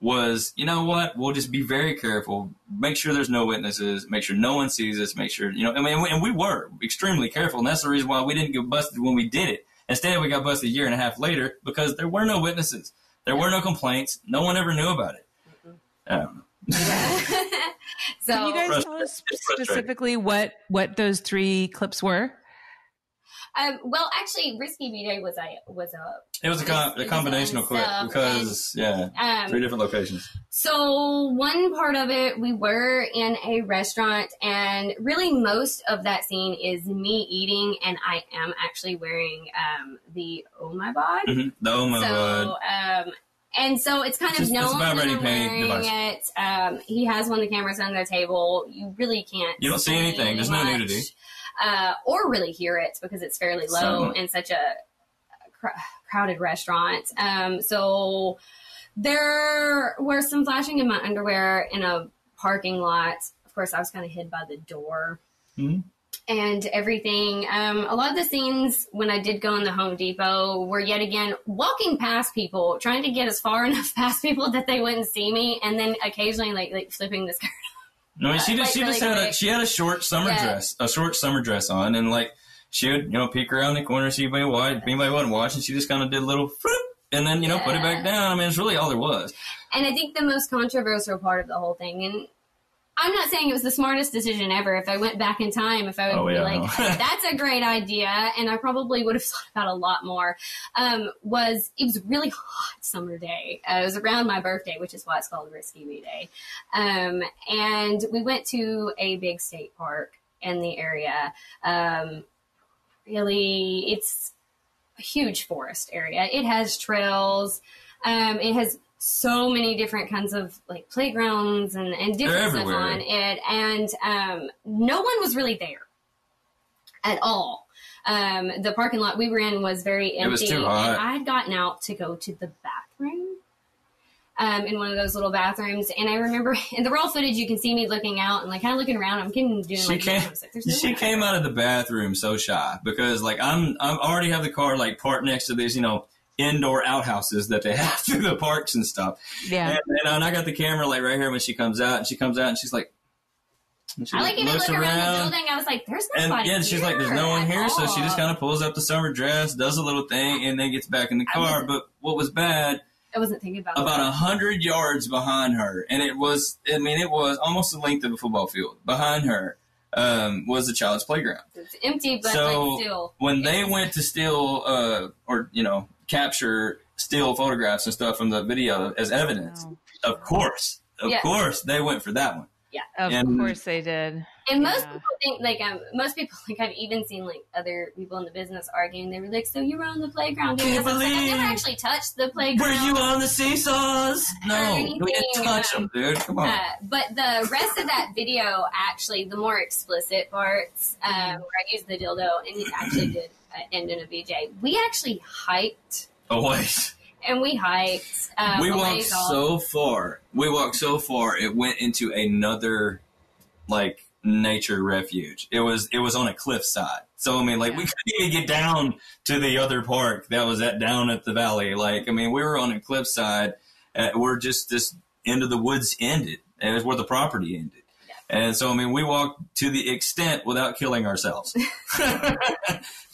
was, you know what? We'll just be very careful. Make sure there's no witnesses. Make sure no one sees us. Make sure, you know, I mean, and we were extremely careful. And that's the reason why we didn't get busted when we did it. Instead, we got busted a year and a half later because there were no witnesses. There were no complaints. No one ever knew about it. Um, [LAUGHS] so, Can you guys tell us specifically what, what those three clips were? Um, well, actually, Risky Day was a was a. It was a, com- a combinational clip because and, yeah, um, three different locations. So one part of it, we were in a restaurant, and really most of that scene is me eating, and I am actually wearing um, the Oh My Bod. Mm-hmm. The Oh My so, Bod. Um, and so it's kind of known about ready wearing device. it. Um, he has one of the cameras on the table. You really can't. You don't see anything. There's much, no nudity. Uh, or really hear it because it's fairly low in such a cr- crowded restaurant. Um, so there were some flashing in my underwear in a parking lot. Of course, I was kind of hid by the door. Mm-hmm and everything. Um, a lot of the scenes when I did go in the Home Depot were yet again walking past people, trying to get as far [LAUGHS] enough past people that they wouldn't see me, and then occasionally like like flipping the skirt. [LAUGHS] No, she just she really just had a she had a short summer yeah. dress, a short summer dress on, and like she would you know peek around the corner, see anybody watch, anybody wasn't watching. She just kind of did a little. And then you know, yeah. put it back down. I mean, it's really all there was. And I think the most controversial part of the whole thing, and I'm not saying it was the smartest decision ever. If I went back in time, if I would oh, be yeah, like, no. [LAUGHS] that's a great idea, and I probably would have [LAUGHS] thought about a lot more, um, was it was a really hot summer day. Uh, it was around my birthday, which is why it's called Risky Me Day. Um, and we went to a big state park in the area. Um, really, it's a huge forest area. It has trails. Um, it has so many different kinds of like playgrounds and, and different stuff on it. And um, no one was really there at all. Um, the parking lot we were in was very empty. It was too hot. And I had gotten out to go to the bathroom. Um, in one of those little bathrooms, and I remember [LAUGHS] in the raw footage, you can see me looking out and like kind of looking around. I'm getting doing. She like, came. Like, no [LAUGHS] she came out of the bathroom so shy because like I'm I'm already have the car like parked next to this you know indoor outhouses that they [LAUGHS] have through the parks and stuff. Yeah. And, and, and, I got the camera like right here when she comes out, and she comes out and she's like. And she I like even look around, around the building. I was like, "There's nobody." And yeah, she's like, "There's no one here," all. so she just kind of pulls up the summer dress, does a little thing, and then gets back in the car. But what was bad? I wasn't thinking about about a hundred yards behind her, and it was. I mean, it was almost the length of a football field behind her um, was the child's playground. It's empty, but so like still. When they went to steal, uh, or you know, capture still photographs and stuff from the video as evidence. Oh. Of course, of yes. course, they went for that one. Yeah, of and, course they did. And most yeah. people think like um, most people [LAUGHS] like I've even seen like other people in the business arguing. They were like, "So you were on the playground?" Can you believe? Like, I never actually touched the playground. Were you on the seesaws? No, we didn't touch them, dude. Come on. Uh, but the rest of that video, actually, the more explicit parts, um, where I used the dildo, and it actually [CLEARS THROAT] did uh, end in a VJ. We actually hiked. A ways and we hiked. Um, we walked so far. We walked so far. It went into another like nature refuge. It was it was on a cliffside. So I mean, like yeah. we couldn't even get down to the other park that was at down at the valley. Like I mean, we were on a cliffside. Uh, we're just this end of the woods ended, and it's where the property ended. And so, I mean, we walked to the extent without killing ourselves [LAUGHS] [LAUGHS]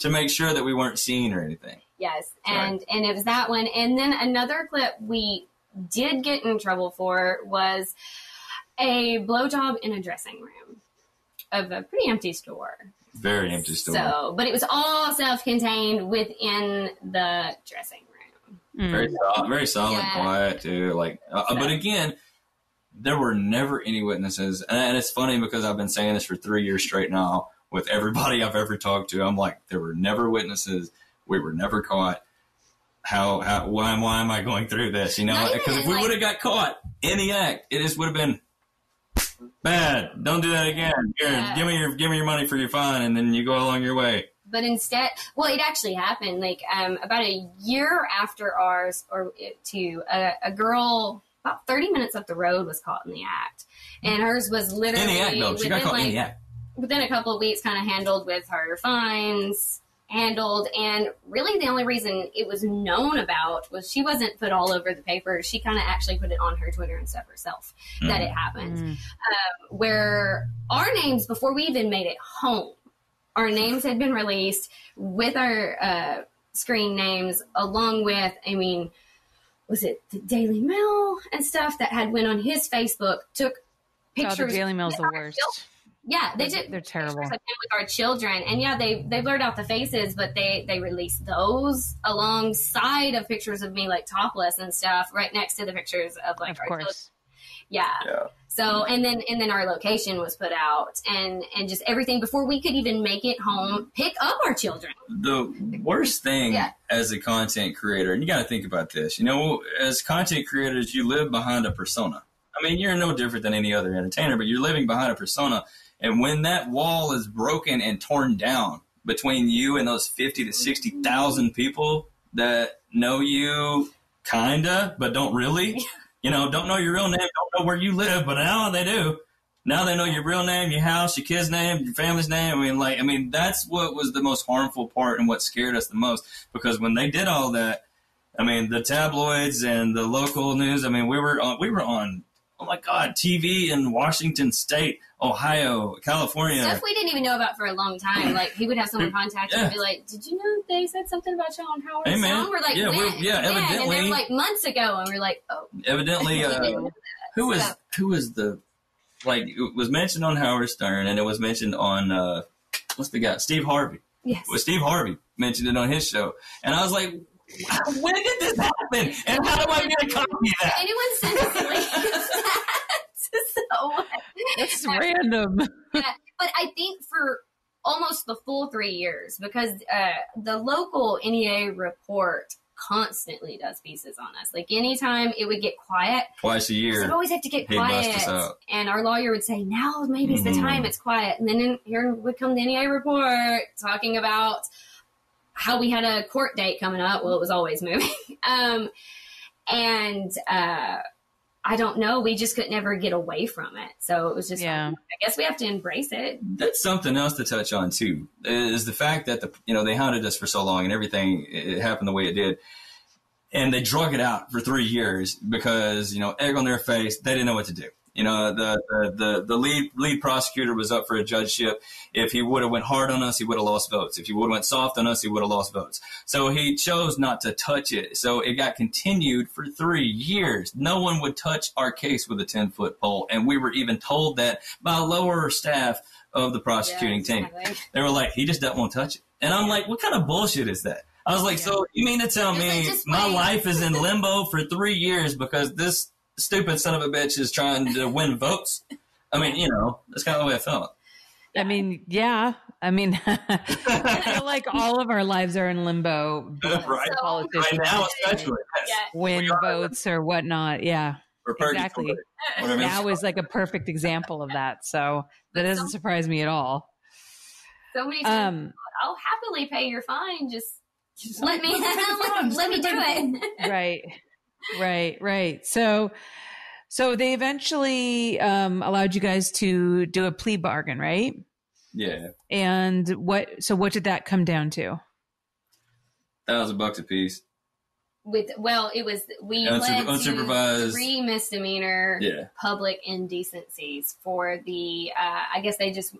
to make sure that we weren't seen or anything. Yes, and and it was that one. And then another clip we did get in trouble for was a blowjob in a dressing room of a pretty empty store. Very empty store. So, but it was all self-contained within the dressing room. Mm. Very solid, very solid, yeah. quiet too. Like, uh, so. but again, there were never any witnesses, and it's funny because I've been saying this for three years straight now with everybody [LAUGHS] I've ever talked to. I'm like, there were never witnesses we were never caught. How, how why, why am I going through this? You know, because if we like, would have got caught in the act, it just would have been bad. Don't do that again. Here, yeah. give me your give me your money for your fine, and then you go along your way. But instead, well, it actually happened. Like um, about a year after ours, or two, a, a girl about 30 minutes up the road was caught in the act. And hers was literally in the act, though. She got caught like, in the act. Within a couple of weeks, kind of handled with her fines, handled. And really, the only reason it was known about was she wasn't put all over the paper. She kind of actually put it on her Twitter and stuff herself mm. that it happened. Mm. Um, where our names, before we even made it home, our names had been released with our uh, screen names, along with, I mean, was it the Daily Mail and stuff that had went on his Facebook, took pictures. Oh, the Daily Mail's the worst. Yeah, they did. They're terrible. With our children, and yeah, they they blurred out the faces, but they they released those alongside of pictures of me like topless and stuff, right next to the pictures of like of our course. Children. Yeah. yeah. So and then and then our location was put out and and just everything before we could even make it home, pick up our children. The worst thing yeah. as a content creator, and you got to think about this. You know, as content creators, you live behind a persona. I mean, you're no different than any other entertainer, but you're living behind a persona. And when that wall is broken and torn down between you and those 50 to 60,000 people that know you kinda, but don't really, [LAUGHS] you know, don't know your real name, don't know where you live, but now they do. Now they know your real name, your house, your kid's name, your family's name. I mean, like, I mean, that's what was the most harmful part and what scared us the most because when they did all that, I mean, the tabloids and the local news. I mean, we were on, we were on oh my God, TV in Washington State, Ohio, California. Stuff we didn't even know about for a long time. Like he would have someone [CLEARS THROAT] contact yeah. and be like, "Did you know they said something about you on Howard hey, man. We're like, yeah, we're, yeah, when? evidently, and they're like months ago, and we're like, oh, [LAUGHS] evidently, uh, who was who was the like it was mentioned on Howard Stern, and it was mentioned on uh, what's the guy, Steve Harvey. Yes, well, Steve Harvey mentioned it on his show, and I was like, when did this happen? And how do I get a copy of that? Anyone send us a link [LAUGHS] so it's random. yeah, but I think for almost the full three years, because uh, the local NEA report constantly does pieces on us. Like anytime it would get quiet, twice a year, we always have to get quiet. And our lawyer would say, "Now maybe it's mm-hmm. the time it's quiet." And then in, here would come the NEA report talking about how we had a court date coming up. Well, it was always moving. [LAUGHS] um, and uh, I don't know. We just could never get away from it. So it was just, yeah. I guess we have to embrace it. That's something else to touch on too, is the fact that the, you know, they hounded us for so long and everything, it happened the way it did. And they drug it out for three years because, you know, egg on their face, they didn't know what to do. You know, the, the, the, the, lead, lead prosecutor was up for a judgeship. If he would have went hard on us, he would have lost votes. If he would have went soft on us, he would have lost votes. So he chose not to touch it. So it got continued for three years. No one would touch our case with a 10 foot pole. And we were even told that by lower staff of the prosecuting yeah, exactly. team. They were like, he just doesn't want to touch it. And I'm like, what kind of bullshit is that? I was like, yeah. so you mean to tell me my life is in [LAUGHS] limbo for three years because this stupid son of a bitch is trying to win votes. I mean, you know, that's kind of the way I felt. I mean, yeah. I mean, [LAUGHS] I feel like all of our lives are in limbo. [LAUGHS] right. Politicians right now, especially. Win votes or whatnot. Yeah. Exactly. Now is like a perfect example of that. So that doesn't surprise me at all. So many times, um, I'll happily pay your fine. Just, just let me let, [LAUGHS] let me do it. right. Right, right. So, so they eventually um, allowed you guys to do a plea bargain, right? Yeah. And what? So what did that come down to? Thousand bucks a piece. With well, it was we Unsuper- unsupervised three misdemeanor yeah. public indecencies for the. Uh, I guess they just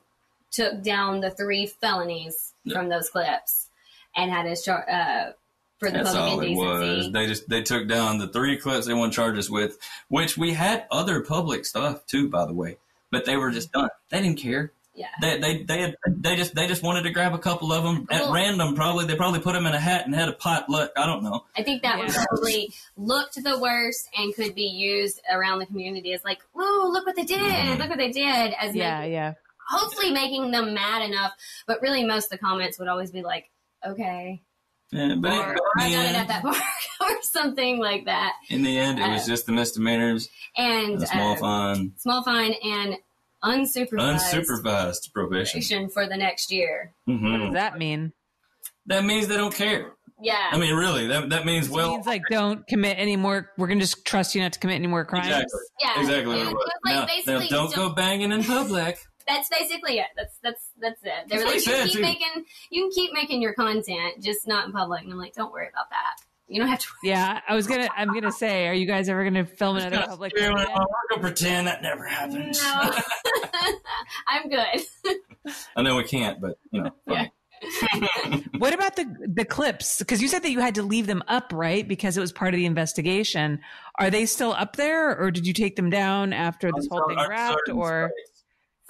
took down the three felonies from those clips and had a uh, for the That's public all indecency. it was. They just they took down the three clips they want to charge us with, which we had other public stuff too, by the way, but they were just done. They didn't care. Yeah. They they they, had, they just they just wanted to grab a couple of them at random. Probably they probably put them in a hat and had a potluck. I don't know. I think that yeah. one probably looked the worst and could be used around the community as like, "Whoa, look what they did! Mm-hmm. Look what they did!" As yeah, making, yeah. Hopefully, making them mad enough. But really, most of the comments would always be like, "Okay, yeah, but or, it, or I got it at that [LAUGHS] park or something like that. In the end, it uh, was just the misdemeanors and a small uh, fine, small fine, and unsupervised unsupervised probation. probation for the next year. Mm-hmm. What does that mean? That means they don't care. Yeah. I mean, really, that that means well, It means like don't commit any more. We're gonna just trust you not to commit any more crimes. Exactly. Yeah. Exactly. It, it like now, now, don't, don't go banging in public that's basically it. That's that's that's it. They were like, you keep making you can keep making your content, just not in public. And I'm like, don't worry about that. You don't have to. Yeah, I was gonna. I'm gonna say, are you guys ever gonna film another public? We're gonna pretend that never happens. No, [LAUGHS] [LAUGHS] I'm good. I know we can't, but you know. Yeah. [LAUGHS] what about the the clips? Because you said that you had to leave them up, right? Because it was part of the investigation. Are they still up there, or did you take them down after this whole thing wrapped? Or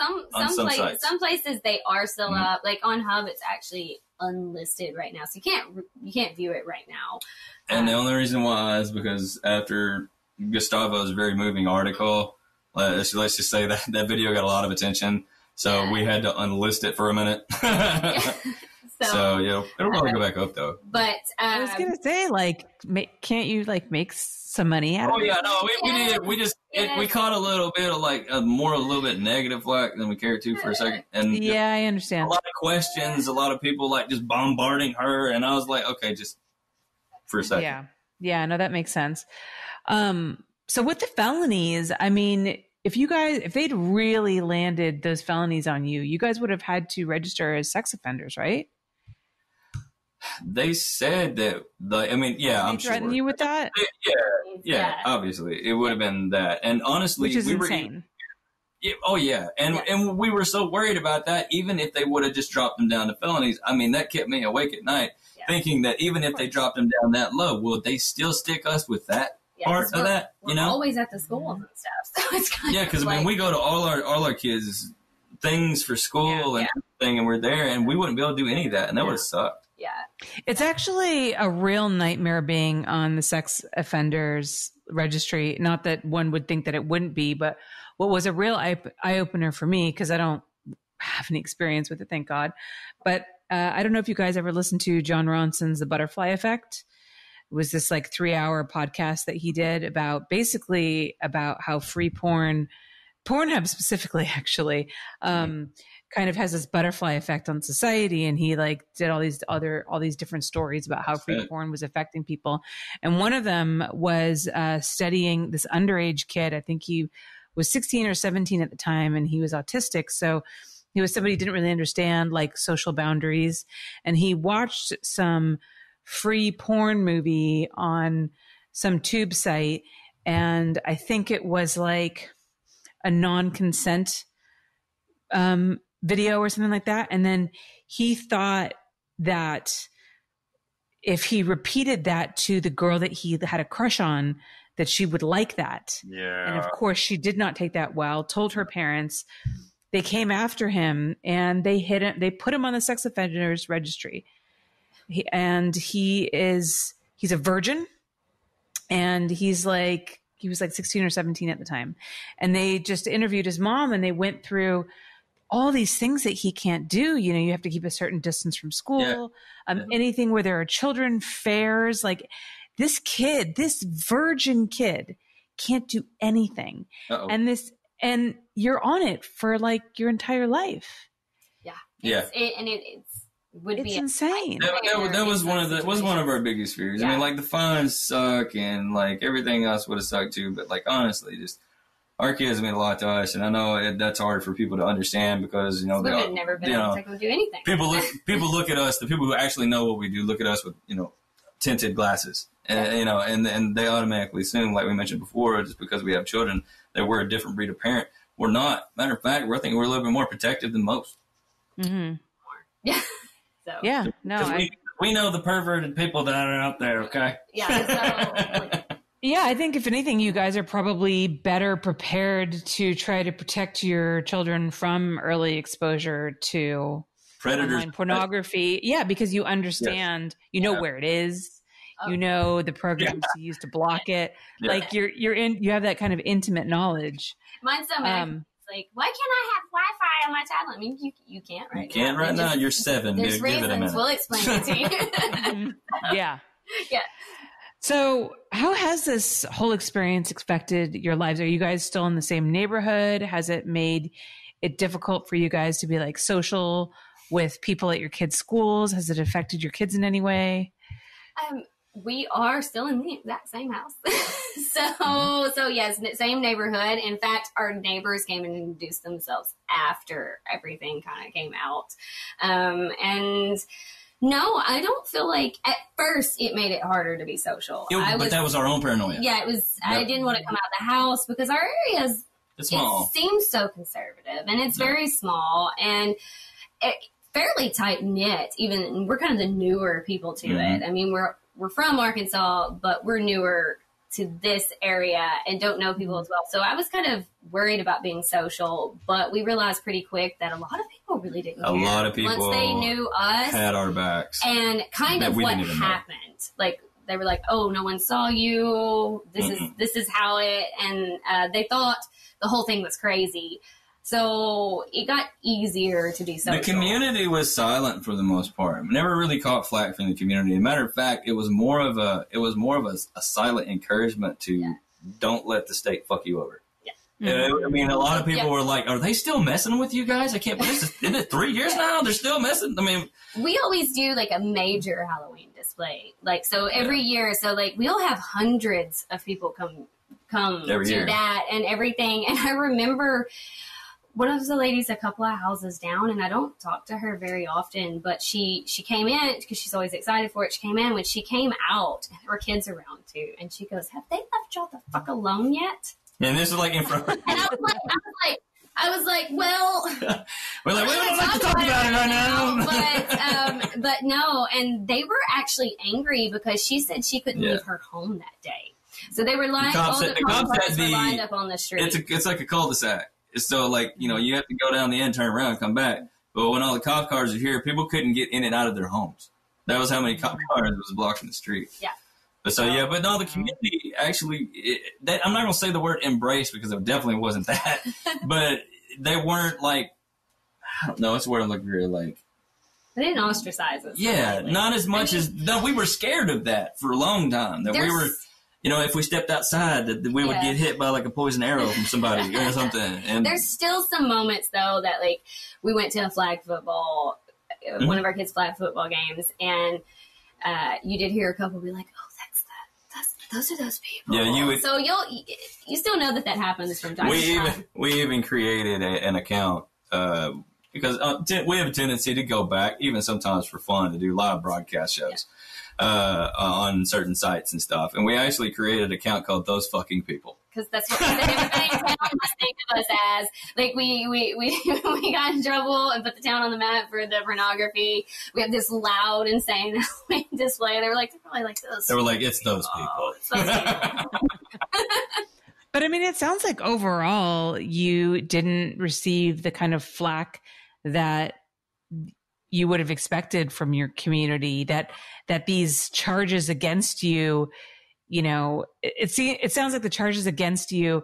some some, some, place, some places they are still mm-hmm. up. Like on Hub, it's actually unlisted right now, so you can't you can't view it right now. And um, the only reason why is because after Gustavo's very moving article, let's, let's just say that that video got a lot of attention, so yeah. we had to unlist it for a minute. [LAUGHS] [LAUGHS] So, so yeah, it'll probably go back up though. But um, I was gonna um, say, like, make, can't you like make some money out oh, of it? Oh yeah, no, we, we did. We just it, we caught a little bit of like a more a little bit negative flack than we cared to for a second. [LAUGHS] And yeah, I understand. A lot of questions, a lot of people like just bombarding her, and I was like, okay, just for a second. Yeah, yeah, no, that makes sense. Um, so with the felonies, I mean, if you guys if they'd really landed those felonies on you, you guys would have had to register as sex offenders, right? They said that the I mean, yeah, I'm threaten sure. you with that? Yeah, yeah, yeah, obviously. It would have been that. And honestly, Which is we insane. Were, yeah, oh yeah. And yeah. and we were so worried about that even if they would have just dropped them down to felonies. I mean, that kept me awake at night yeah. thinking that even if they dropped them down that low, will they still stick us with that? part of that, you know, always at the schools and stuff, [LAUGHS] so it's kind yeah. Because like, I mean, we go to all our all our kids things for school and everything, and we're there, and we wouldn't be able to do any of that, and that would have sucked yeah. It's actually a real nightmare being on the sex offenders registry. Not that one would think that it wouldn't be, but what was a real eye, eye opener for me, because I don't have any experience with it, thank God. But uh, I don't know if you guys ever listened to Jon Ronson's The Butterfly Effect. It was this like three hour podcast that he did about basically about how free porn, Pornhub specifically, [LAUGHS] actually, um, kind of has this butterfly effect on society and he like did all these other all these different stories about how free porn was affecting people. And one of them was uh, studying this underage kid. I think he was 16 or 17 at the time and he was autistic. So he was somebody who didn't really understand like social boundaries. And he watched some free porn movie on some tube site and i think it was like a non-consent um, video or something like that. And then he thought that if he repeated that to the girl that he had a crush on, that she would like that. Yeah. And of course, she did not take that well, told her parents. They came after him and they hit him, they put him on the sex offenders registry. He, and he is, he's a virgin and he's like, he was like 16 or 17 at the time. And they just interviewed his mom and they went through all these things that he can't do. You know, you have to keep a certain distance from school. Yeah. Um, yeah. Anything where there are children, fairs, like this kid, this virgin kid can't do anything. Uh-oh. And this, and you're on it for like your entire life. Yeah. Yeah. It, and it, it's, would it's be insane. That, that, that was one of the was one of our biggest fears. Yeah. I mean, like the fines suck and like everything else would have sucked too. But like honestly, just our kids mean a lot to us, and I know it, that's hard for people to understand because you know we have never been you know, able to do anything. People look [LAUGHS] people look at us. The people who actually know what we do look at us with you know tinted glasses, and you know, and and they automatically assume, like we mentioned before, just because we have children, that we're a different breed of parent. We're not. Matter of fact, we're thinking we're a little bit more protective than most. Mm-hmm. [LAUGHS] Yeah. so. Yeah. No. I... We, we know the perverted people that are out there. Okay. Yeah. So. Yeah, I think if anything, you guys are probably better prepared to try to protect your children from early exposure to predators, pornography. Yeah, because you understand, yes. you know yeah. where it is, oh. you know the programs yeah. to use to block it. Yeah. Like you're you're in, you have that kind of intimate knowledge. Mine's so um, like, why can't I have Wi-Fi on my tablet? I mean, you you can't right you can't now. right now. You're seven. There's dude. reasons. We'll explain it to you. [LAUGHS] yeah. [LAUGHS] Yeah. So, how has this whole experience affected your lives? Are you guys still in the same neighborhood? Has it made it difficult for you guys to be like social with people at your kids' schools? Has it affected your kids in any way? Um, we are still in the exact same house. [LAUGHS] so, mm-hmm. so yes, same neighborhood. In fact, our neighbors came and introduced themselves after everything kind of came out. Um, and no, I don't feel like at first it made it harder to be social. It, but was, that was our own paranoia. Yeah, it was. Yep. I didn't want to come out of the house because our area is it's small. It seems so conservative, and it's very small and it, fairly tight knit. Even we're kind of the newer people to mm-hmm. it. I mean, we're we're from Arkansas, but we're newer to this area and don't know people as well. So I was kind of worried about being social, but we realized pretty quick that a lot of people really didn't. A care. lot of people once they knew us had our backs, and kind of what happened. Know. Like they were like, "Oh, no one saw you. This mm is this is how it," and uh, they thought the whole thing was crazy. So it got easier to be social. The community was silent for the most part. Never really caught flack from the community. As a matter of fact, it was more of a it was more of a, a silent encouragement to yeah. don't let the state fuck you over. Mm-hmm. I mean, a lot of people yeah. were like, "Are they still messing with you guys?" I can't believe this. Is it three years now? They're still messing. I mean, we always do like a major Halloween display, like so every yeah. year. So like we'll have hundreds of people come come every to year. that and everything. And I remember one of the ladies a couple of houses down and i don't talk to her very often but she she came in because she's always excited for it she came in when she came out were kids around too and she goes have they left y'all the fuck alone yet and this is like in front [LAUGHS] and i was like i was like I was like, well, [LAUGHS] we're like, we don't like to talk about it right now. [LAUGHS] but, um, but no, and they were actually angry because she said she couldn't yeah. leave her home that day. So they were lined, the all the, the cops were lined up on the street. It's, a, it's like a cul-de-sac. So like, you know, you have to go down the end, turn around, come back. But when all the cop cars are here, people couldn't get in and out of their homes. That was how many cop mm-hmm. cars was blocking the street. Yeah. But so yeah, but no, the mm-hmm. community actually. It, that, I'm not gonna say the word embrace because it definitely wasn't [LAUGHS] that. [LAUGHS] but they weren't like, I don't know. It's a word I'm looking for. Like, they didn't ostracize us. Yeah, not as much I mean, as no. We were scared of that for a long time. That we were you know, if we stepped outside, that we would get hit by like a poison arrow from somebody or [LAUGHS] something. And there's still some moments though that like we went to a flag football, mm-hmm. one of our kids' flag football games, and uh, you did hear a couple be like, "Oh, that's that. That's those are those people." Yeah, you would. So you'll you still know that that happens from time we to time. Even, we even created a, an account. Uh, because uh, t- we have a tendency to go back, even sometimes for fun, to do live broadcast shows. Yeah uh, on certain sites and stuff. And we actually created an account called Those Fucking People. Because that's what everybody in town must think of us as. Like we, we, we, [LAUGHS] we got in trouble and put the town on the map for the pornography. We have this loud, insane [LAUGHS] display. They were like, they're probably like those. They were like, it's those people. It's those people. [LAUGHS] but I mean, it sounds like overall you didn't receive the kind of flack that you would have expected from your community that that these charges against you you know it, it, it sounds like the charges against you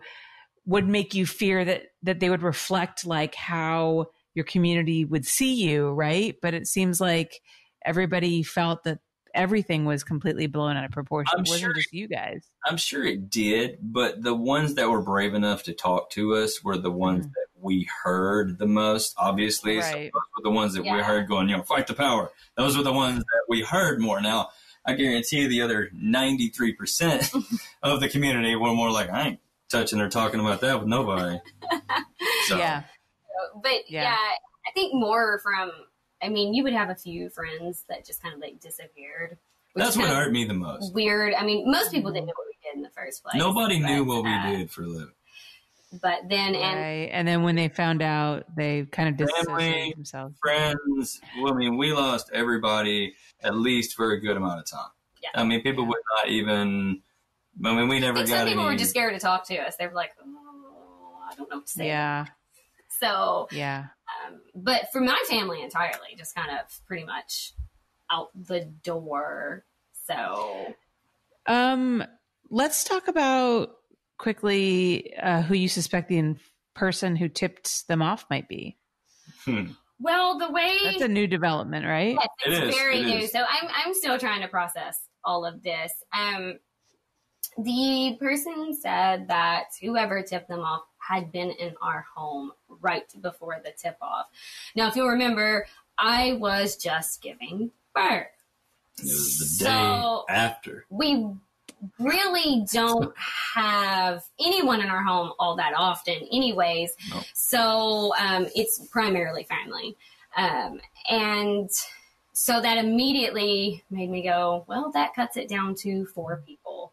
would make you fear that that they would reflect like how your community would see you right? But it seems like everybody felt that everything was completely blown out of proportion. I'm it wasn't sure, just you guys. I'm sure it did, but the ones that were brave enough to talk to us were the ones mm-hmm. that we heard the most, obviously. Right. So those were the ones that yeah. we heard going, you know, fight the power. Those were the ones that we heard more. Now, I guarantee the other 93% [LAUGHS] of the community were more like, I ain't touching or talking about that with nobody. [LAUGHS] So. Yeah. But yeah. yeah, I think more from, I mean, you would have a few friends that just kind of like disappeared. That's what hurt me the most. Weird. I mean, most people didn't know what we did in the first place. Nobody knew what uh, we did for a living. But then, and right. and then when they found out, they kind of disassociated themselves. Friends. Well, I mean, we lost everybody at least for a good amount of time. Yeah. I mean, people would not even. I mean, we never got. Some people any, were just scared to talk to us. They were like, oh, "I don't know what to say." Yeah. So yeah. Um, but for my family entirely, just kind of pretty much out the door. So. Um. Let's talk about quickly uh, who you suspect the person who tipped them off might be. Hmm. Well, the way that's a new development, right? Yes, it's it very it new. Is. So I'm I'm still trying to process all of this. Um, the person said that whoever tipped them off had been in our home right before the tip off. Now, if you'll remember, I was just giving birth. It was the so day after. We really don't have anyone in our home all that often, anyways. So um, it's primarily family. Um, and so that immediately made me go, well, that cuts it down to four people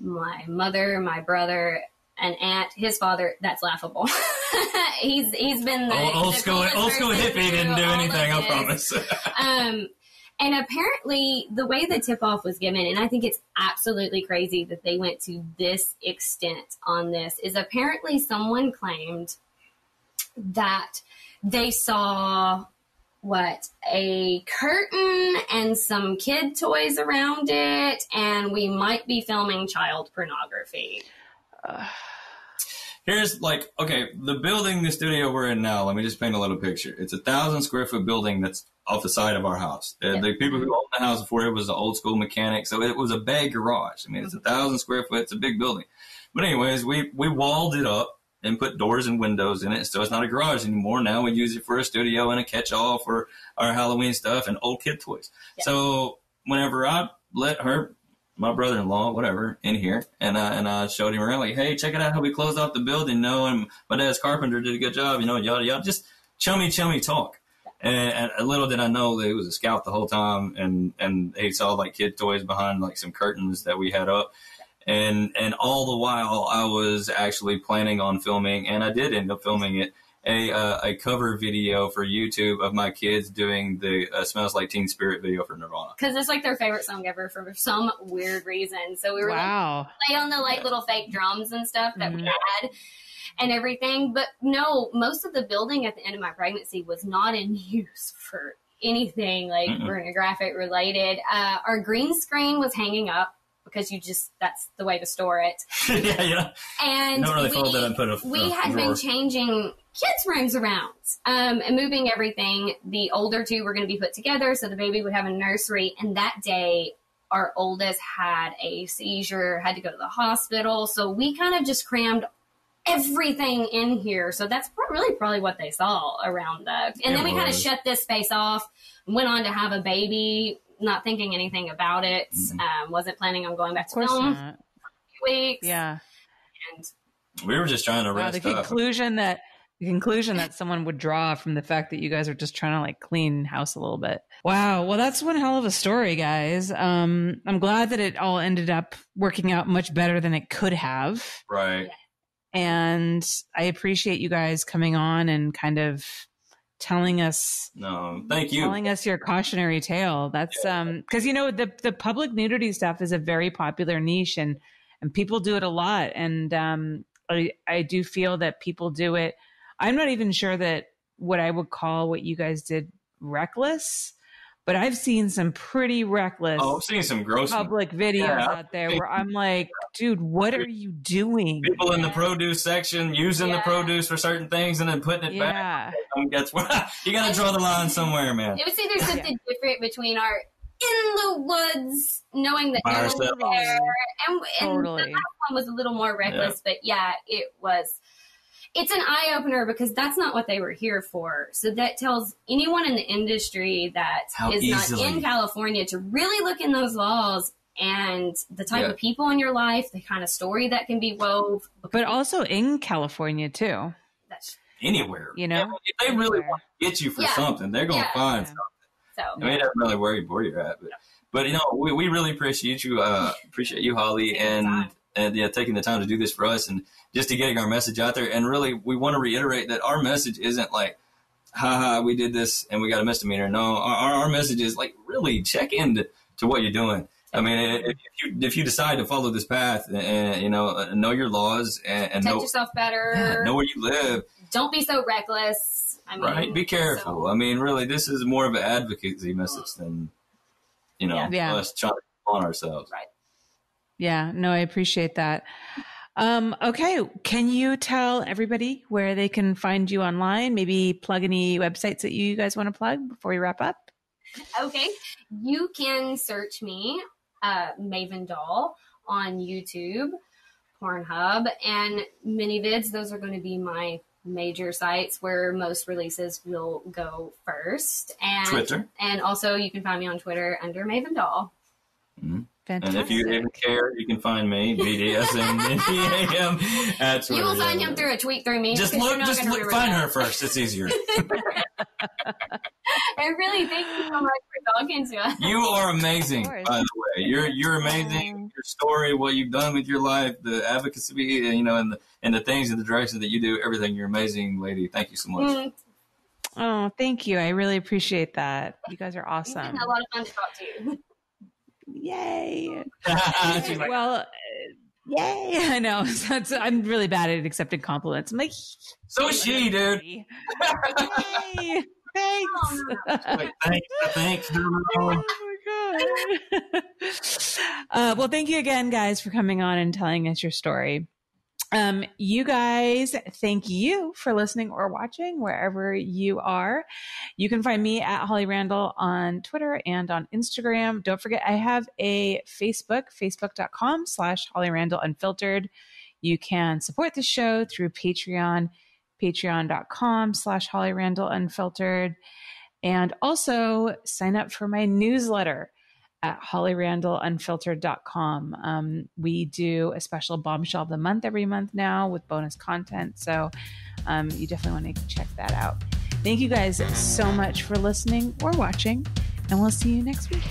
my mother, my brother, an aunt, his father. That's laughable. [LAUGHS] he's he's been the, old, old school old school hippie didn't do anything. I promise. [LAUGHS] um, And apparently, the way the tip off was given, and I think it's absolutely crazy that they went to this extent on this, is apparently someone claimed that they saw what a curtain and some kid toys around it, and we might be filming child pornography. Uh, here's like okay, the building, the studio we're in now. Let me just paint a little picture. It's a thousand square foot building that's off the side of our house. Uh, The people who owned the house before it was an old school mechanic, so it was a big garage. I mean, it's a thousand square foot. It's a big building. But anyways, we we walled it up and put doors and windows in it. So it's not a garage anymore. Now we use it for a studio and a catch all for our Halloween stuff and old kid toys. Yeah. So whenever I let her, my brother in law, whatever, in here, and I, and I showed him around, like, hey, check it out how we closed off the building. No, and my dad's carpenter did a good job, you know, yada, yada. Just chummy, chummy talk. And, and little did I know that he was a scout the whole time, and and he saw like kid toys behind like some curtains that we had up, and and all the while I was actually planning on filming, and I did end up filming it a uh, a cover video for YouTube of my kids doing the uh, "Smells Like Teen Spirit" video for Nirvana because it's like their favorite song ever for some weird reason. So we were wow. like play on the like little fake drums and stuff that mm-hmm. we had and everything. But no, most of the building at the end of my pregnancy was not in [LAUGHS] use for anything like Mm-mm. pornographic related. Uh, our green screen was hanging up because you just that's the way to store it. [LAUGHS] yeah, yeah. And don't really we, fold it put a, we a had drawer. been changing kids' rooms around um, and moving everything. The older two were going to be put together, so the baby would have a nursery. And that day, our oldest had a seizure, had to go to the hospital. So we kind of just crammed everything in here. So that's really probably what they saw around the. And it then we kind of shut this space off, went on to have a baby not thinking anything about it. Mm-hmm. Um, wasn't planning on going back to film not. weeks. Yeah. And we were just trying to wow, the conclusion up. that the conclusion that someone would draw from the fact that you guys are just trying to like clean house a little bit. Wow. Well, that's one hell of a story, guys. Um, I'm glad that it all ended up working out much better than it could have. Right. And I appreciate you guys coming on and kind of telling us no thank you telling us your cautionary tale that's yeah. um because you know the the public nudity stuff is a very popular niche and and people do it a lot and um i i do feel that people do it i'm not even sure that what i would call what you guys did reckless but I've seen some pretty reckless. Oh, I've seen some gross public videos yeah. out there where I'm like, dude, what are you doing? People in the produce section using yeah. the produce for certain things and then putting it yeah. back. That's what [LAUGHS] you got to draw the line somewhere, man. It was there's something different between our in the woods, knowing that no one there, and, and totally. the last one was a little more reckless, but yeah, it was it's an eye opener because that's not what they were here for. So that tells anyone in the industry that How is easily. not in California to really look in those laws and the type yeah. of people in your life, the kind of story that can be wove. But also in California too. That's anywhere. You know, if they really anywhere. want to get you for yeah. something, they're going to yeah. find something. So I mean, it doesn't really worry where you're at, but. But you know, we, we really appreciate you, uh, appreciate you, Holly, and and yeah, taking the time to do this for us and just to getting our message out there. And really, we want to reiterate that our message isn't like, haha, we did this and we got a misdemeanor. No, our, our message is like, really check into to what you're doing. I mean, if you, if you decide to follow this path and, you know, know your laws and, and know yourself better, yeah, [LAUGHS] know where you live. Don't be so reckless. I mean, right. Be careful. So. I mean, really, this is more of an advocacy message than, you know, yeah. us trying to on ourselves. Right. Yeah. No, I appreciate that. Um, okay. Can you tell everybody where they can find you online? Maybe plug any websites that you guys want to plug before we wrap up? Okay. You can search me, uh, MayvenDoll, on YouTube, Pornhub, and ManyVids. Those are going to be my major sites where most releases will go first. And Twitter. And also, you can find me on Twitter under MayvenDoll. Mm-hmm. Fantastic. And if you even care, you can find me, [LAUGHS] BDSM at Twitter. You will find him through a tweet through me. Just look, just look, find her first. It's easier. [LAUGHS] I really thank you so much for talking to us. You are amazing, by the way. You're you're amazing. Your story, what you've done with your life, the advocacy, you know, and the and the things and the direction that you do, everything. You're amazing, lady. Thank you so much. Mm. Oh, thank you. I really appreciate that. You guys are awesome. a lot of fun to talk to you. [LAUGHS] Yay. [LAUGHS] like, well, uh, yay. [LAUGHS] I know. [LAUGHS] I'm really bad at accepting compliments. I'm like, so is she, dude. yay. Thanks. thanks. Thanks. Oh my God. uh, well, thank you again, guys, for coming on and telling us your story. Um, you guys, thank you for listening or watching wherever you are. You can find me at Holly Randall on Twitter and on Instagram. Don't forget, I have a Facebook, facebook.com slash Holly Randall Unfiltered. You can support the show through Patreon, patreon.com slash Holly Randall Unfiltered. And also sign up for my newsletter at hollyrandallunfiltered.com. Um, we do a special bombshell of the month every month now with bonus content. So um, you definitely want to check that out. Thank you guys so much for listening or watching, and we'll see you next week.